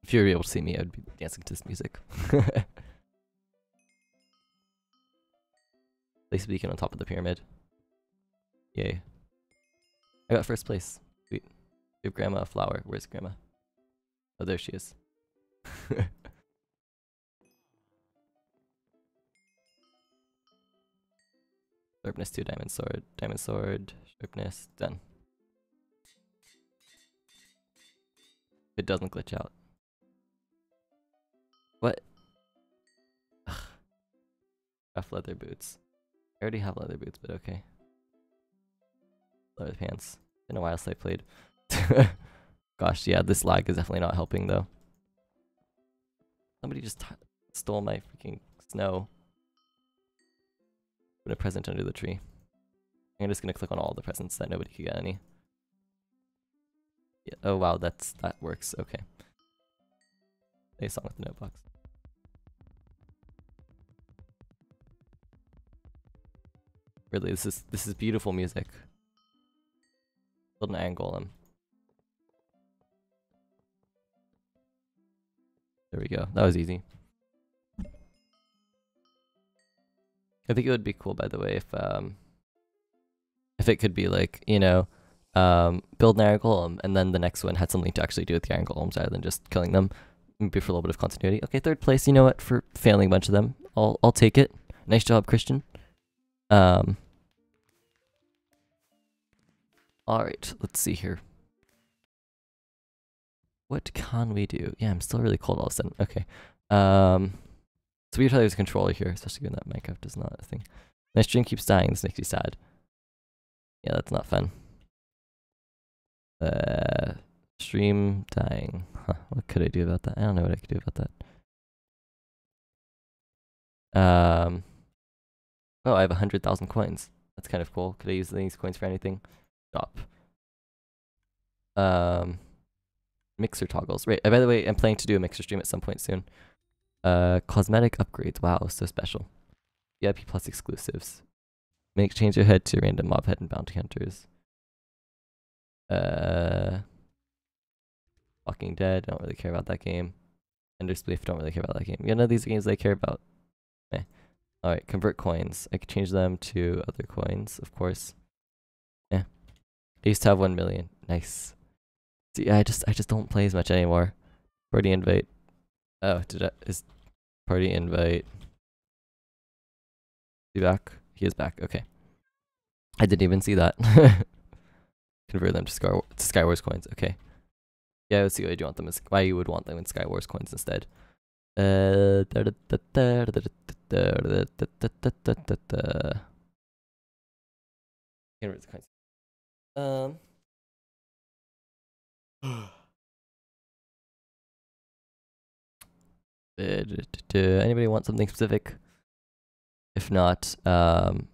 If you were able to see me, I would be dancing to this music. Place beacon on top of the pyramid. Yay. I got first place. Sweet. Give grandma a flower. Where's grandma? Oh, there she is. Sharpness 2, diamond sword, diamond sword, sharpness, done. It doesn't glitch out. What? Ugh. Rough leather boots. I already have leather boots, but okay. Leather pants. Been a while since I played. Gosh, yeah, this lag is definitely not helping though. Somebody just stole my freaking snow. Put a present under the tree. I'm just gonna click on all the presents that nobody could get any. Yeah. Oh wow, that's that works. Okay. A song with the note box. Really, this is this is beautiful music. Build an iron golem. Um. There we go. That was easy. I think it would be cool, by the way, if um, if it could be like you know, um, build an iron golem, and then the next one had something to actually do with the iron golems rather than just killing them. Maybe for a little bit of continuity. Okay, third place. You know what? For failing a bunch of them, I'll I'll take it. Nice job, Christian. Um. All right, let's see here. What can we do? Yeah, I'm still really cold all of a sudden. Okay. Um. So we tell there's a controller here, especially given that Minecraft is not a thing. My stream keeps dying. This makes me sad. Yeah, that's not fun. Uh, stream dying. Huh, what could I do about that? I don't know what I could do about that. Um. Oh, I have a hundred thousand coins. That's kind of cool. Could I use these coins for anything? Stop. Um. Mixer toggles. Right. Uh, by the way, I'm planning to do a mixer stream at some point soon. Uh, cosmetic upgrades. Wow, so special. VIP plus exclusives. Make change your head to random mob head and bounty hunters. Uh, Walking Dead. Don't really care about that game. Ender Spleef. Don't really care about that game. You know these games I care about. Eh. All right, convert coins. I could change them to other coins, of course. Yeah. I used to have one million. Nice. See, I just I just don't play as much anymore. Party invite. Oh, did I is party invite? Is he back? He is back. Okay. I didn't even see that. Convert them to Sky to Skywars coins. Okay. Yeah, let's see why you want them as why you would want them in Skywars coins instead. Uh, Convert the coins. Um. Do anybody want something specific? If not, um,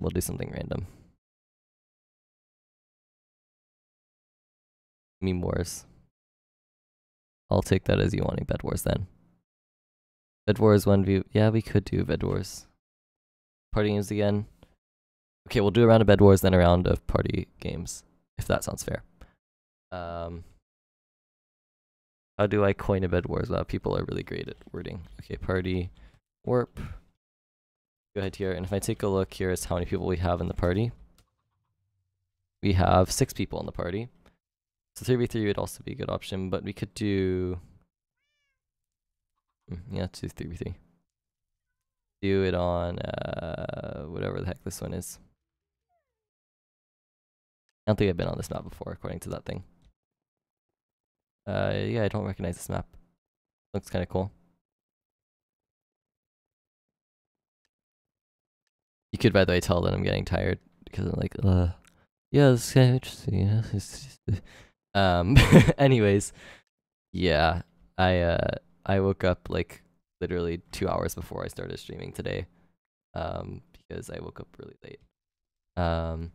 we'll do something random. Meme Wars. I'll take that as you wanting Bed Wars then. Bed Wars 1 view. Yeah, we could do Bed Wars. Party games again. Okay, we'll do a round of Bed Wars, then a round of party games, if that sounds fair. Um, how do I coin a Bed Wars? Wow, people are really great at wording. Okay, party, warp. Go ahead here, and if I take a look, here is how many people we have in the party. We have six people in the party. So 3v3 would also be a good option, but we could do... Mm, yeah, let's do 3v3. Do it on uh, whatever the heck this one is. I don't think I've been on this map before, according to that thing. Uh, yeah, I don't recognize this map. Looks kind of cool. You could, by the way, tell that I'm getting tired because I'm like, uh, yeah, this is kind of interesting. Um, anyways, yeah, I uh I woke up like literally two hours before I started streaming today, um, because I woke up really late. Um,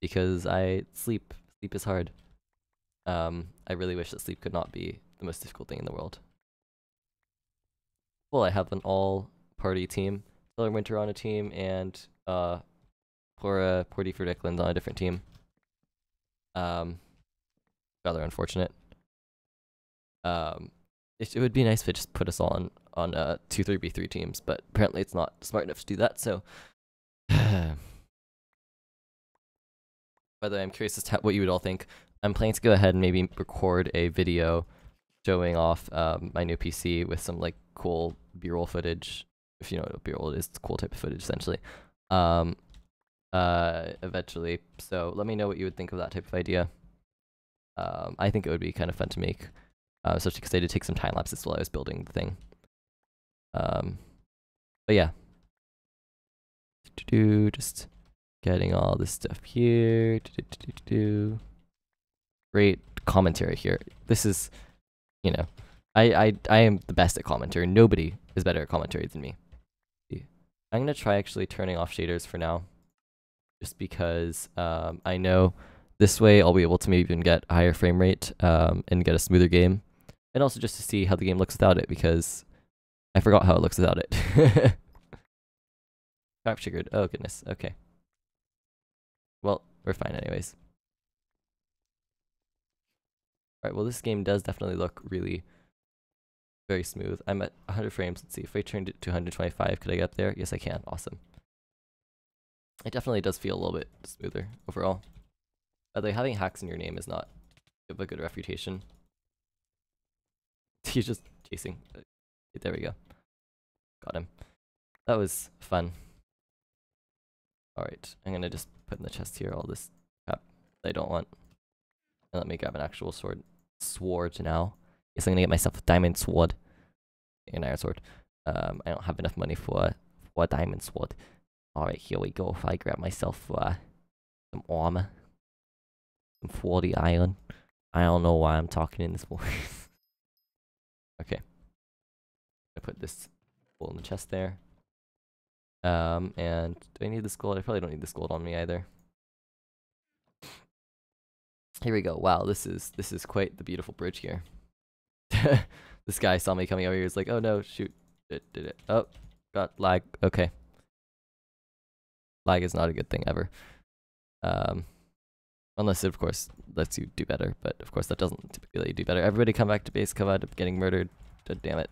because I sleep sleep is hard. Um, I really wish that sleep could not be the most difficult thing in the world. Well, I have an all party team. Taylor Winter on a team and uh uh poor for Dicklands on a different team. Um rather unfortunate. Um it, it would be nice if it just put us all on on uh two three B three teams, but apparently it's not smart enough to do that, so by the way, I'm curious as to what you would all think. I'm planning to go ahead and maybe record a video showing off um, my new PC with some like cool B-roll footage. If you know what B-roll is, it's cool type of footage essentially. Um, uh, eventually. So let me know what you would think of that type of idea. Um, I think it would be kind of fun to make, uh, especially because I did take some time lapses while I was building the thing. Um, but yeah, do just getting all this stuff here. Great commentary here. This is, you know, I, I, I am the best at commentary. Nobody is better at commentary than me. I'm gonna try actually turning off shaders for now, just because um, I know this way I'll be able to maybe even get a higher frame rate um, and get a smoother game, and also just to see how the game looks without it because I forgot how it looks without it. Trap triggered. Oh goodness. Okay. Well, we're fine anyways. Alright, well this game does definitely look really very smooth. I'm at 100 frames. Let's see, if I turned it to 125, could I get up there? Yes, I can. Awesome. It definitely does feel a little bit smoother overall. Way, having hacks in your name is not of a good reputation. He's just chasing. There we go. Got him. That was fun. Alright, I'm gonna just put in the chest here all this crap I don't want. And let me grab an actual sword. Sword now. Guess I'm gonna get myself a diamond sword. An iron sword. Um, I don't have enough money for, for a diamond sword. Alright, here we go. If I grab myself uh, some armor. Some 40 iron. I don't know why I'm talking in this voice. okay. I put this in the chest there. Um, and do I need this gold? I probably don't need this gold on me either. Here we go. Wow, this is this is quite the beautiful bridge here. this guy saw me coming over here. He's like, "Oh no, shoot! Did did it? Oh, got lag. Okay, lag is not a good thing ever. Um, unless it of course lets you do better. But of course that doesn't typically let you do better. Everybody come back to base. Come out of getting murdered. God damn it.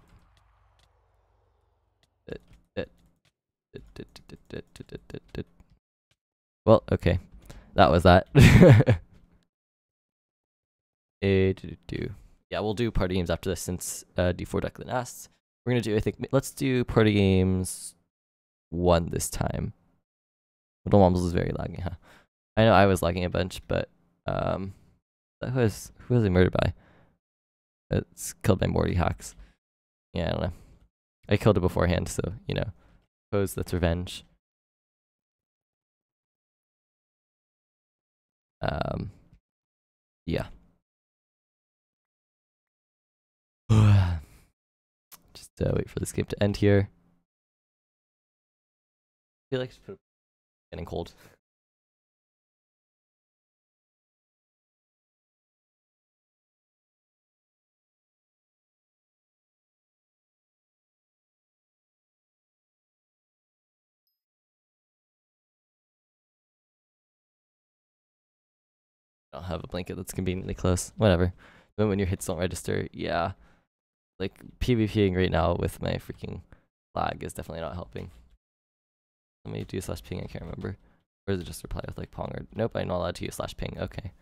Well, okay. That was that. yeah, we'll do party games after this since uh, D4 Declan asks. We're gonna do, I think, let's do party games one this time. Little Mumbles is very lagging, huh? I know I was lagging a bunch, but um, who was who was he murdered by? It's killed by Morty hacks. Yeah, I don't know. I killed it beforehand, so you know suppose that's revenge. Um, yeah. Just uh, wait for this game to end here. I feel like it's getting cold. I don't have a blanket that's conveniently close. Whatever. But when your hits don't register, yeah. Like PvPing right now with my freaking lag is definitely not helping. Let me do slash ping, I can't remember. Or is it just reply with like pong or nope, I'm not allowed to use slash ping. Okay.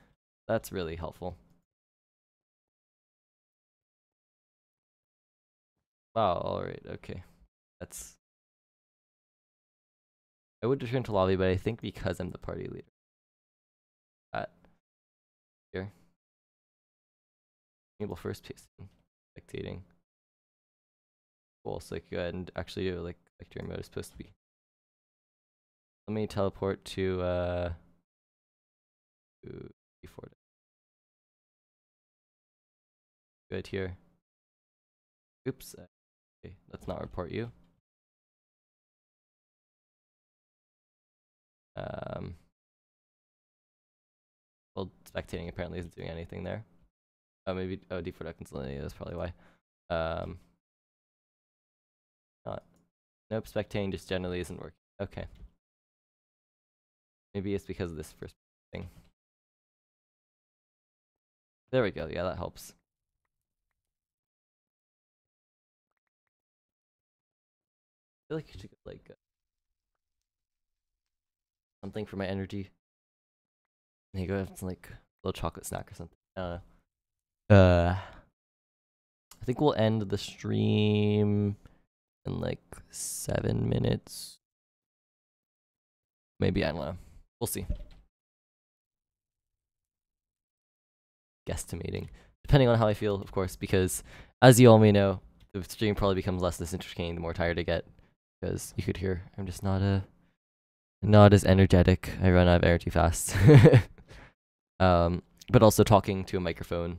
That's really helpful. Wow, alright, okay. That's I would return to lobby, but I think because I'm the party leader. enable first person spectating. Cool, so like go ahead and actually do like spectator mode is supposed to be. Let me teleport to uh before good here. Oops. uh, Okay, let's not report you. Um, well, spectating apparently isn't doing anything there. Oh, maybe, oh, default reconciliation, that's probably why. Um, not, nope, spectating just generally isn't working. Okay. Maybe it's because of this first thing. There we go, yeah, that helps. I feel like I should get like uh, something for my energy. You go, some like little chocolate snack or something. I don't know. Uh, I think we'll end the stream in like seven minutes. Maybe I don't know. We'll see. Guesstimating, depending on how I feel, of course, because as you all may know, the stream probably becomes less entertaining the more tired I get because you could hear I'm just not a not as energetic. I run out of air too fast. um, but also talking to a microphone,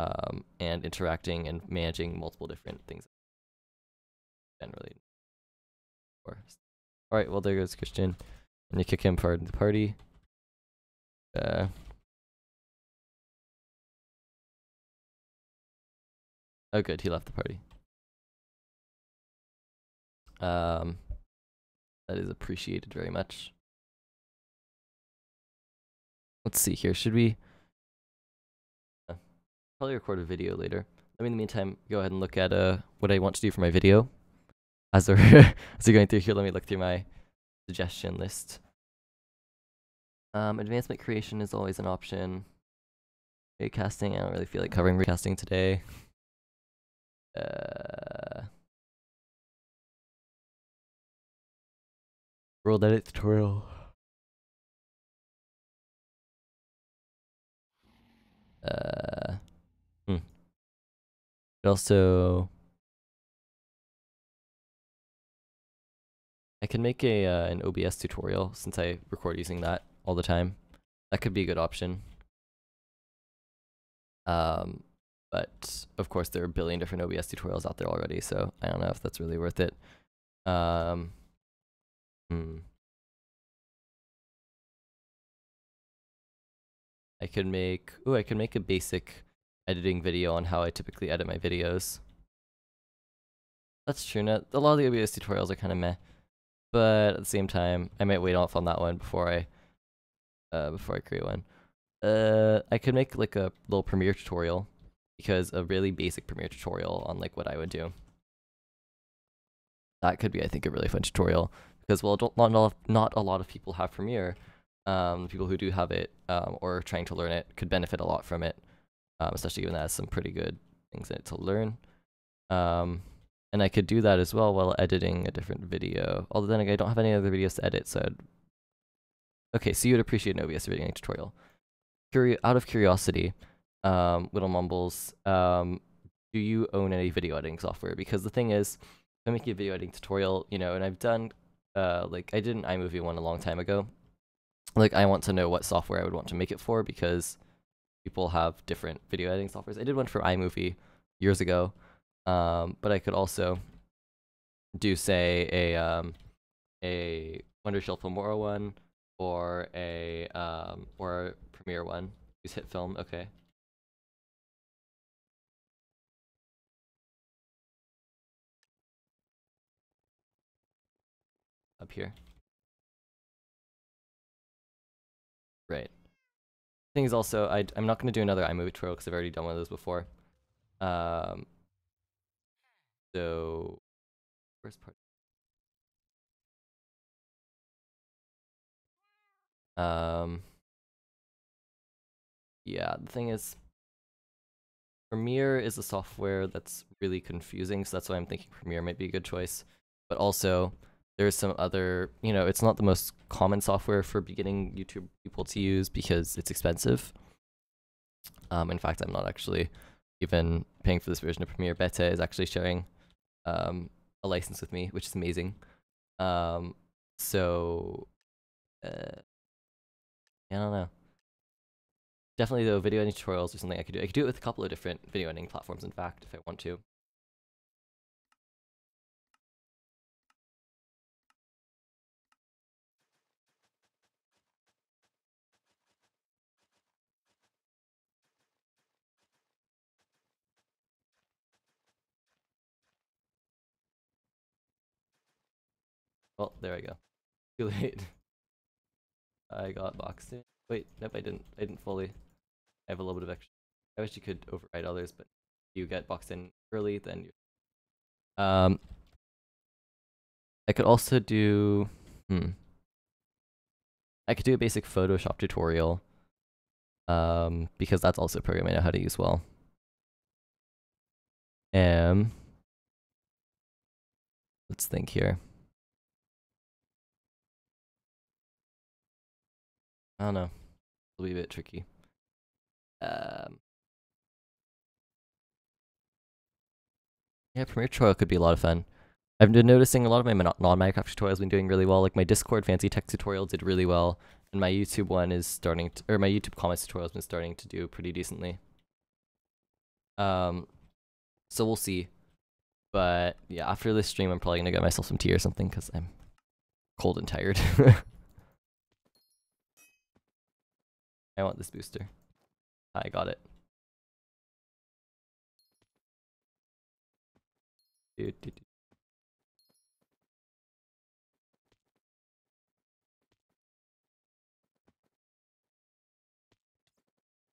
um, and interacting and managing multiple different things. Generally. All right. Well, there goes Christian, and you kick him of the party. Uh. Oh, good. He left the party. Um, that is appreciated very much. Let's see here. Should we probably record a video later? Let me, in the meantime, go ahead and look at uh what I want to do for my video. As we're as we're going through here, let me look through my suggestion list. Um, advancement creation is always an option. Recasting, I don't really feel like covering recasting today. Uh, world edit tutorial. Uh, also, I can make a uh, an OBS tutorial since I record using that all the time. That could be a good option. Um, but of course there are a billion different OBS tutorials out there already, so I don't know if that's really worth it. Um, hmm. I could make, ooh, I could make a basic editing video on how I typically edit my videos. That's true. Now, a lot of the OBS tutorials are kind of meh, but at the same time, I might wait off on that one before I, uh, before I create one. Uh, I could make like a little Premiere tutorial because a really basic Premiere tutorial on like what I would do. That could be, I think, a really fun tutorial because well, don't- not not not a lot of people have Premiere. Um, people who do have it um, or trying to learn it could benefit a lot from it, um, especially given that has some pretty good things in it to learn. Um, and I could do that as well while editing a different video. Although then again, I don't have any other videos to edit, so I'd... okay. So you'd appreciate an OBS editing tutorial. Curi- out of curiosity, um, Little Mumbles, um, do you own any video editing software? Because the thing is, I'm making a video editing tutorial, you know, and I've done, uh, like I did an iMovie one a long time ago. Like I want to know what software I would want to make it for because people have different video editing softwares. I did one for iMovie years ago, um, but I could also do say a um, a Wondershare Filmora one or a um, or a Premiere one. Use HitFilm, okay. Up here. Right. Thing is also, I, I'm not going to do another iMovie tutorial because I've already done one of those before. Um, so, first part. Um, yeah, the thing is, Premiere is a software that's really confusing, so that's why I'm thinking Premiere might be a good choice. But also, there's some other, you know, it's not the most common software for beginning YouTube people to use because it's expensive. Um, in fact, I'm not actually even paying for this version of Premiere. Beta is actually sharing um, a license with me, which is amazing. Um, so, uh, I don't know. definitely though video editing tutorials or something I could do. I could do it with a couple of different video editing platforms. In fact, if I want to. Well, there I go. Too late. I got boxed in. Wait, nope, I didn't. I didn't fully. I have a little bit of extra. I wish you could override others, but if you get boxed in early, then you. Um. I could also do. Hmm. I could do a basic Photoshop tutorial. Um, because that's also a program I know how to use well. Um. Let's think here. I don't know. It'll be a bit tricky. Um, yeah, Premiere tutorial could be a lot of fun. I've been noticing a lot of my non-Minecraft tutorials been doing really well. Like my Discord fancy text tutorial did really well, and my YouTube one is starting to, or my YouTube comments tutorial has been starting to do pretty decently. Um, so we'll see. But yeah, after this stream, I'm probably gonna get myself some tea or something because I'm cold and tired. I want this booster. I got it.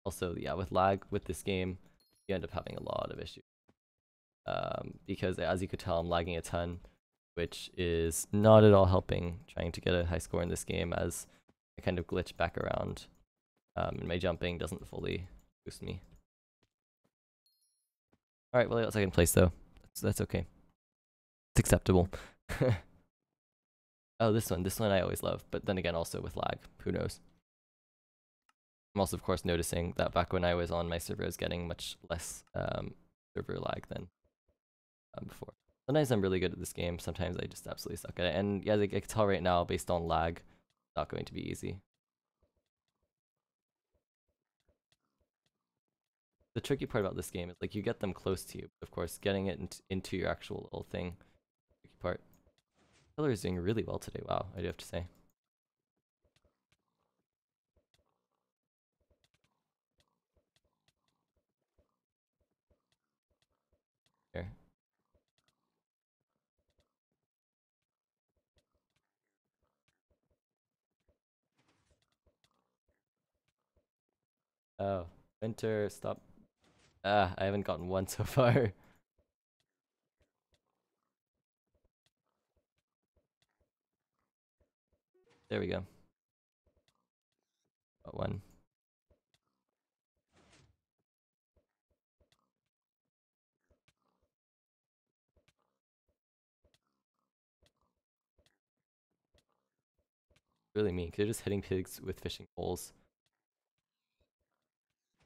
Also, yeah, with lag with this game, you end up having a lot of issues. Um, because as you could tell, I'm lagging a ton, which is not at all helping trying to get a high score in this game as I kind of glitch back around um, and my jumping doesn't fully boost me. Alright, well I got second place though. That's, that's okay. It's acceptable. oh, this one. This one I always love. But then again, also with lag. Who knows? I'm also, of course, noticing that back when I was on my server, was getting much less um, server lag than um, before. Sometimes I'm really good at this game. Sometimes I just absolutely suck at it. And yeah, I can tell right now, based on lag, it's not going to be easy. The tricky part about this game is like you get them close to you. Of course, getting it in into your actual little thing, tricky part. Killer is doing really well today. Wow, I do have to say. Here. Oh, winter, stop Ah, I haven't gotten one so far. There we go. Got one. Really mean, because they're just hitting pigs with fishing poles.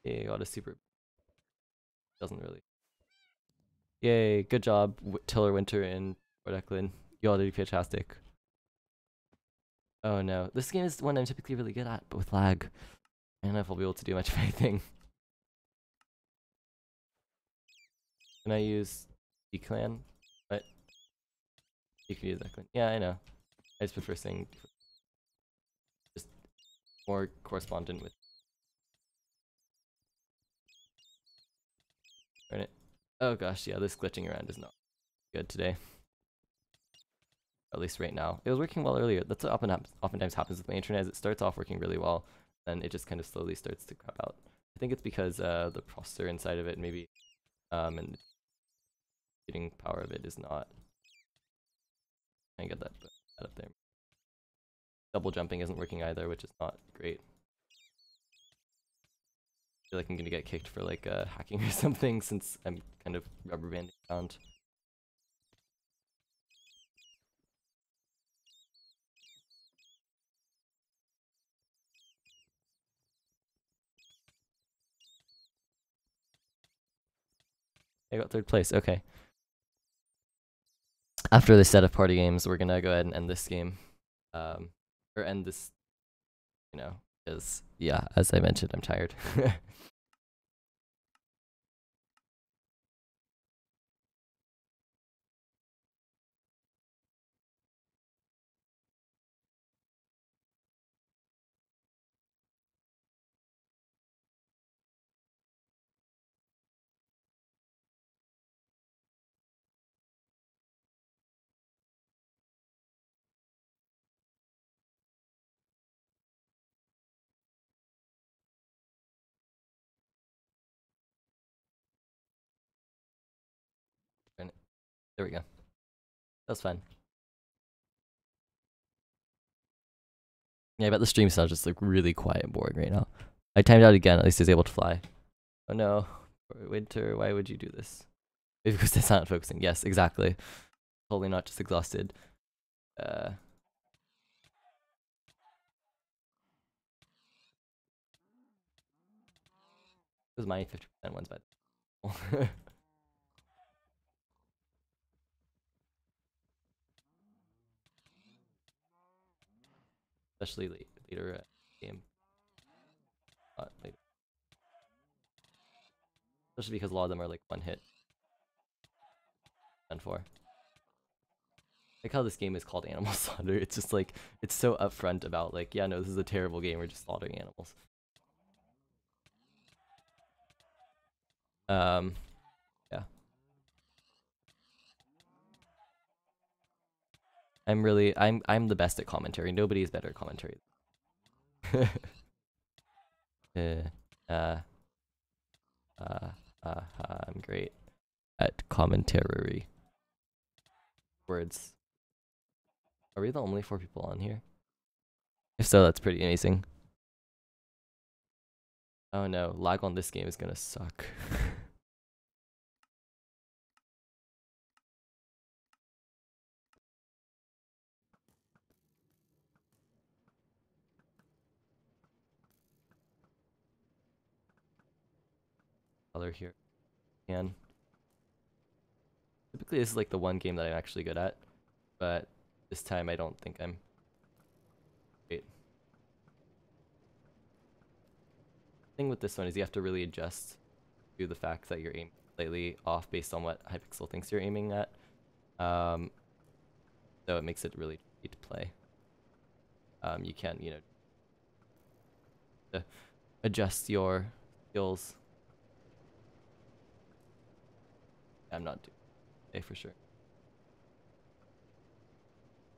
Yeah, got a super doesn't really. Yay, good job, w Tiller Winter and Declan. You all did fantastic. Oh no, this game is one I'm typically really good at, but with lag, I don't know if I'll be able to do much of anything. Can I use Declan? What? You can use Declan. Yeah, I know. I just prefer saying just more correspondent with Oh gosh, yeah, this glitching around is not good today. At least right now. It was working well earlier. That's what often oftentimes happens with my internet. Is it starts off working really well, then it just kind of slowly starts to crap out. I think it's because uh, the processor inside of it maybe, um, and getting power of it is not. I get that, that up there. Double jumping isn't working either, which is not great feel like I'm gonna get kicked for like uh, hacking or something since I'm kind of rubber banding around. I got third place, okay. After this set of party games, we're gonna go ahead and end this game. Um, or end this, you know, Because yeah, as I mentioned, I'm tired. there we go. That was fun. Yeah, but the stream sounds just like really quiet and boring right now. I timed out again. At least he's able to fly. Oh no, Winter, why would you do this? Because it's not focusing. Yes, exactly. Totally not just exhausted. Uh. It was my 50% ones, but. Especially late, later game. Not later. Especially because a lot of them are like one hit. Done for. Like how this game is called Animal Slaughter. It's just like, it's so upfront about like, yeah, no, this is a terrible game. We're just slaughtering animals. Um, I'm really, I'm, I'm the best at commentary. Nobody is better at commentary. uh, uh, uh, uh, I'm great at commentary. Words. Are we the only four people on here? If so, that's pretty amazing. Oh no, lag on this game is gonna suck. Color here. And typically this is like the one game that I'm actually good at, but this time I don't think I'm great. thing with this one is you have to really adjust to the fact that you're aiming slightly off based on what Hypixel thinks you're aiming at. Um, so it makes it really tricky to play. Um, you can, you know, adjust your skills. I'm not doing A for sure.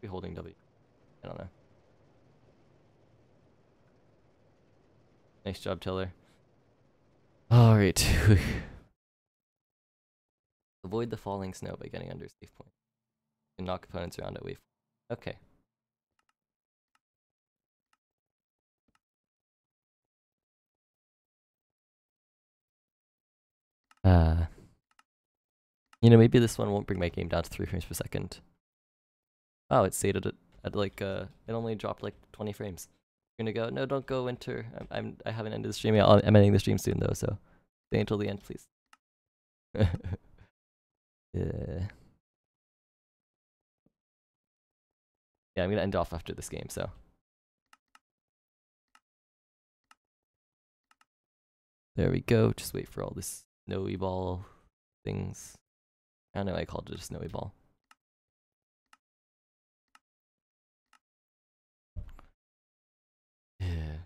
Be holding W. I don't know. Nice job, Tiller. Alright. Avoid the falling snow by getting under safe point. And knock opponents around at wave. Okay. Uh, you know, maybe this one won't bring my game down to 3 frames per second. Oh, it stated it at like, uh, it only dropped like 20 frames. You're gonna go, no, don't go, Winter. I'm, I'm I haven't ended the stream yet. I'm ending the stream soon though, so stay until the end, please. yeah. Yeah, I'm gonna end off after this game, so. There we go. Just wait for all this snowy ball things. I don't know I called it a snowy ball. Yeah.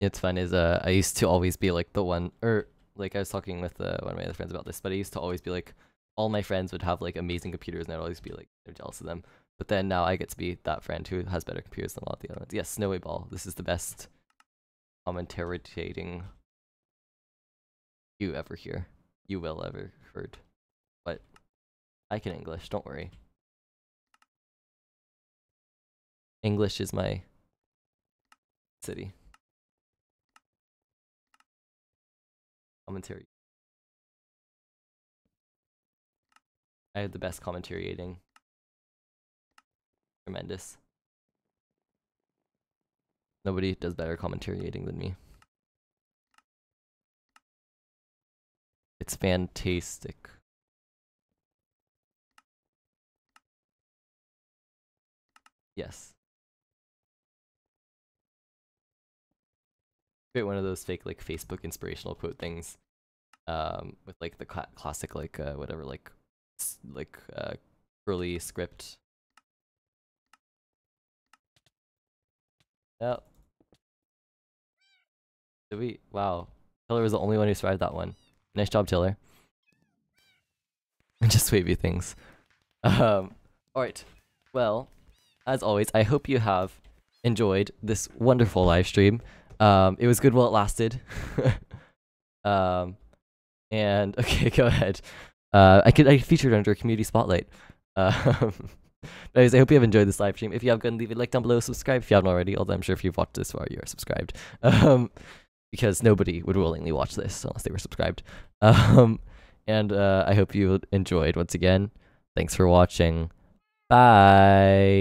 It's fun is uh I used to always be like the one or like I was talking with uh, one of my other friends about this, but I used to always be like all my friends would have like amazing computers and I'd always be like they're jealous of them. But then now I get to be that friend who has better computers than a lot of the other ones. Yes, Snowy Ball. This is the best commentating you ever hear. You will ever heard. But I can English, don't worry. English is my city. Commentary. I have the best commentarying. Tremendous. Nobody does better commentarying than me. It's fantastic. Yes. Create one of those fake like Facebook inspirational quote things, um, with like the cla- classic like uh, whatever like, like uh, curly script. Yep. Did we? Wow. Taylor was the only one who survived that one. Nice job, Taylor. Just wavy things. Um. All right. Well, as always, I hope you have enjoyed this wonderful live stream. Um, it was good while it lasted. um, and okay, go ahead. Uh, I could I featured under community spotlight. Um, anyways, I hope you have enjoyed this live stream. If you have, go and leave a like down below. Subscribe if you haven't already. Although I'm sure if you've watched this far, you are subscribed. Um, because nobody would willingly watch this unless they were subscribed. Um, and uh, I hope you enjoyed once again. Thanks for watching. Bye.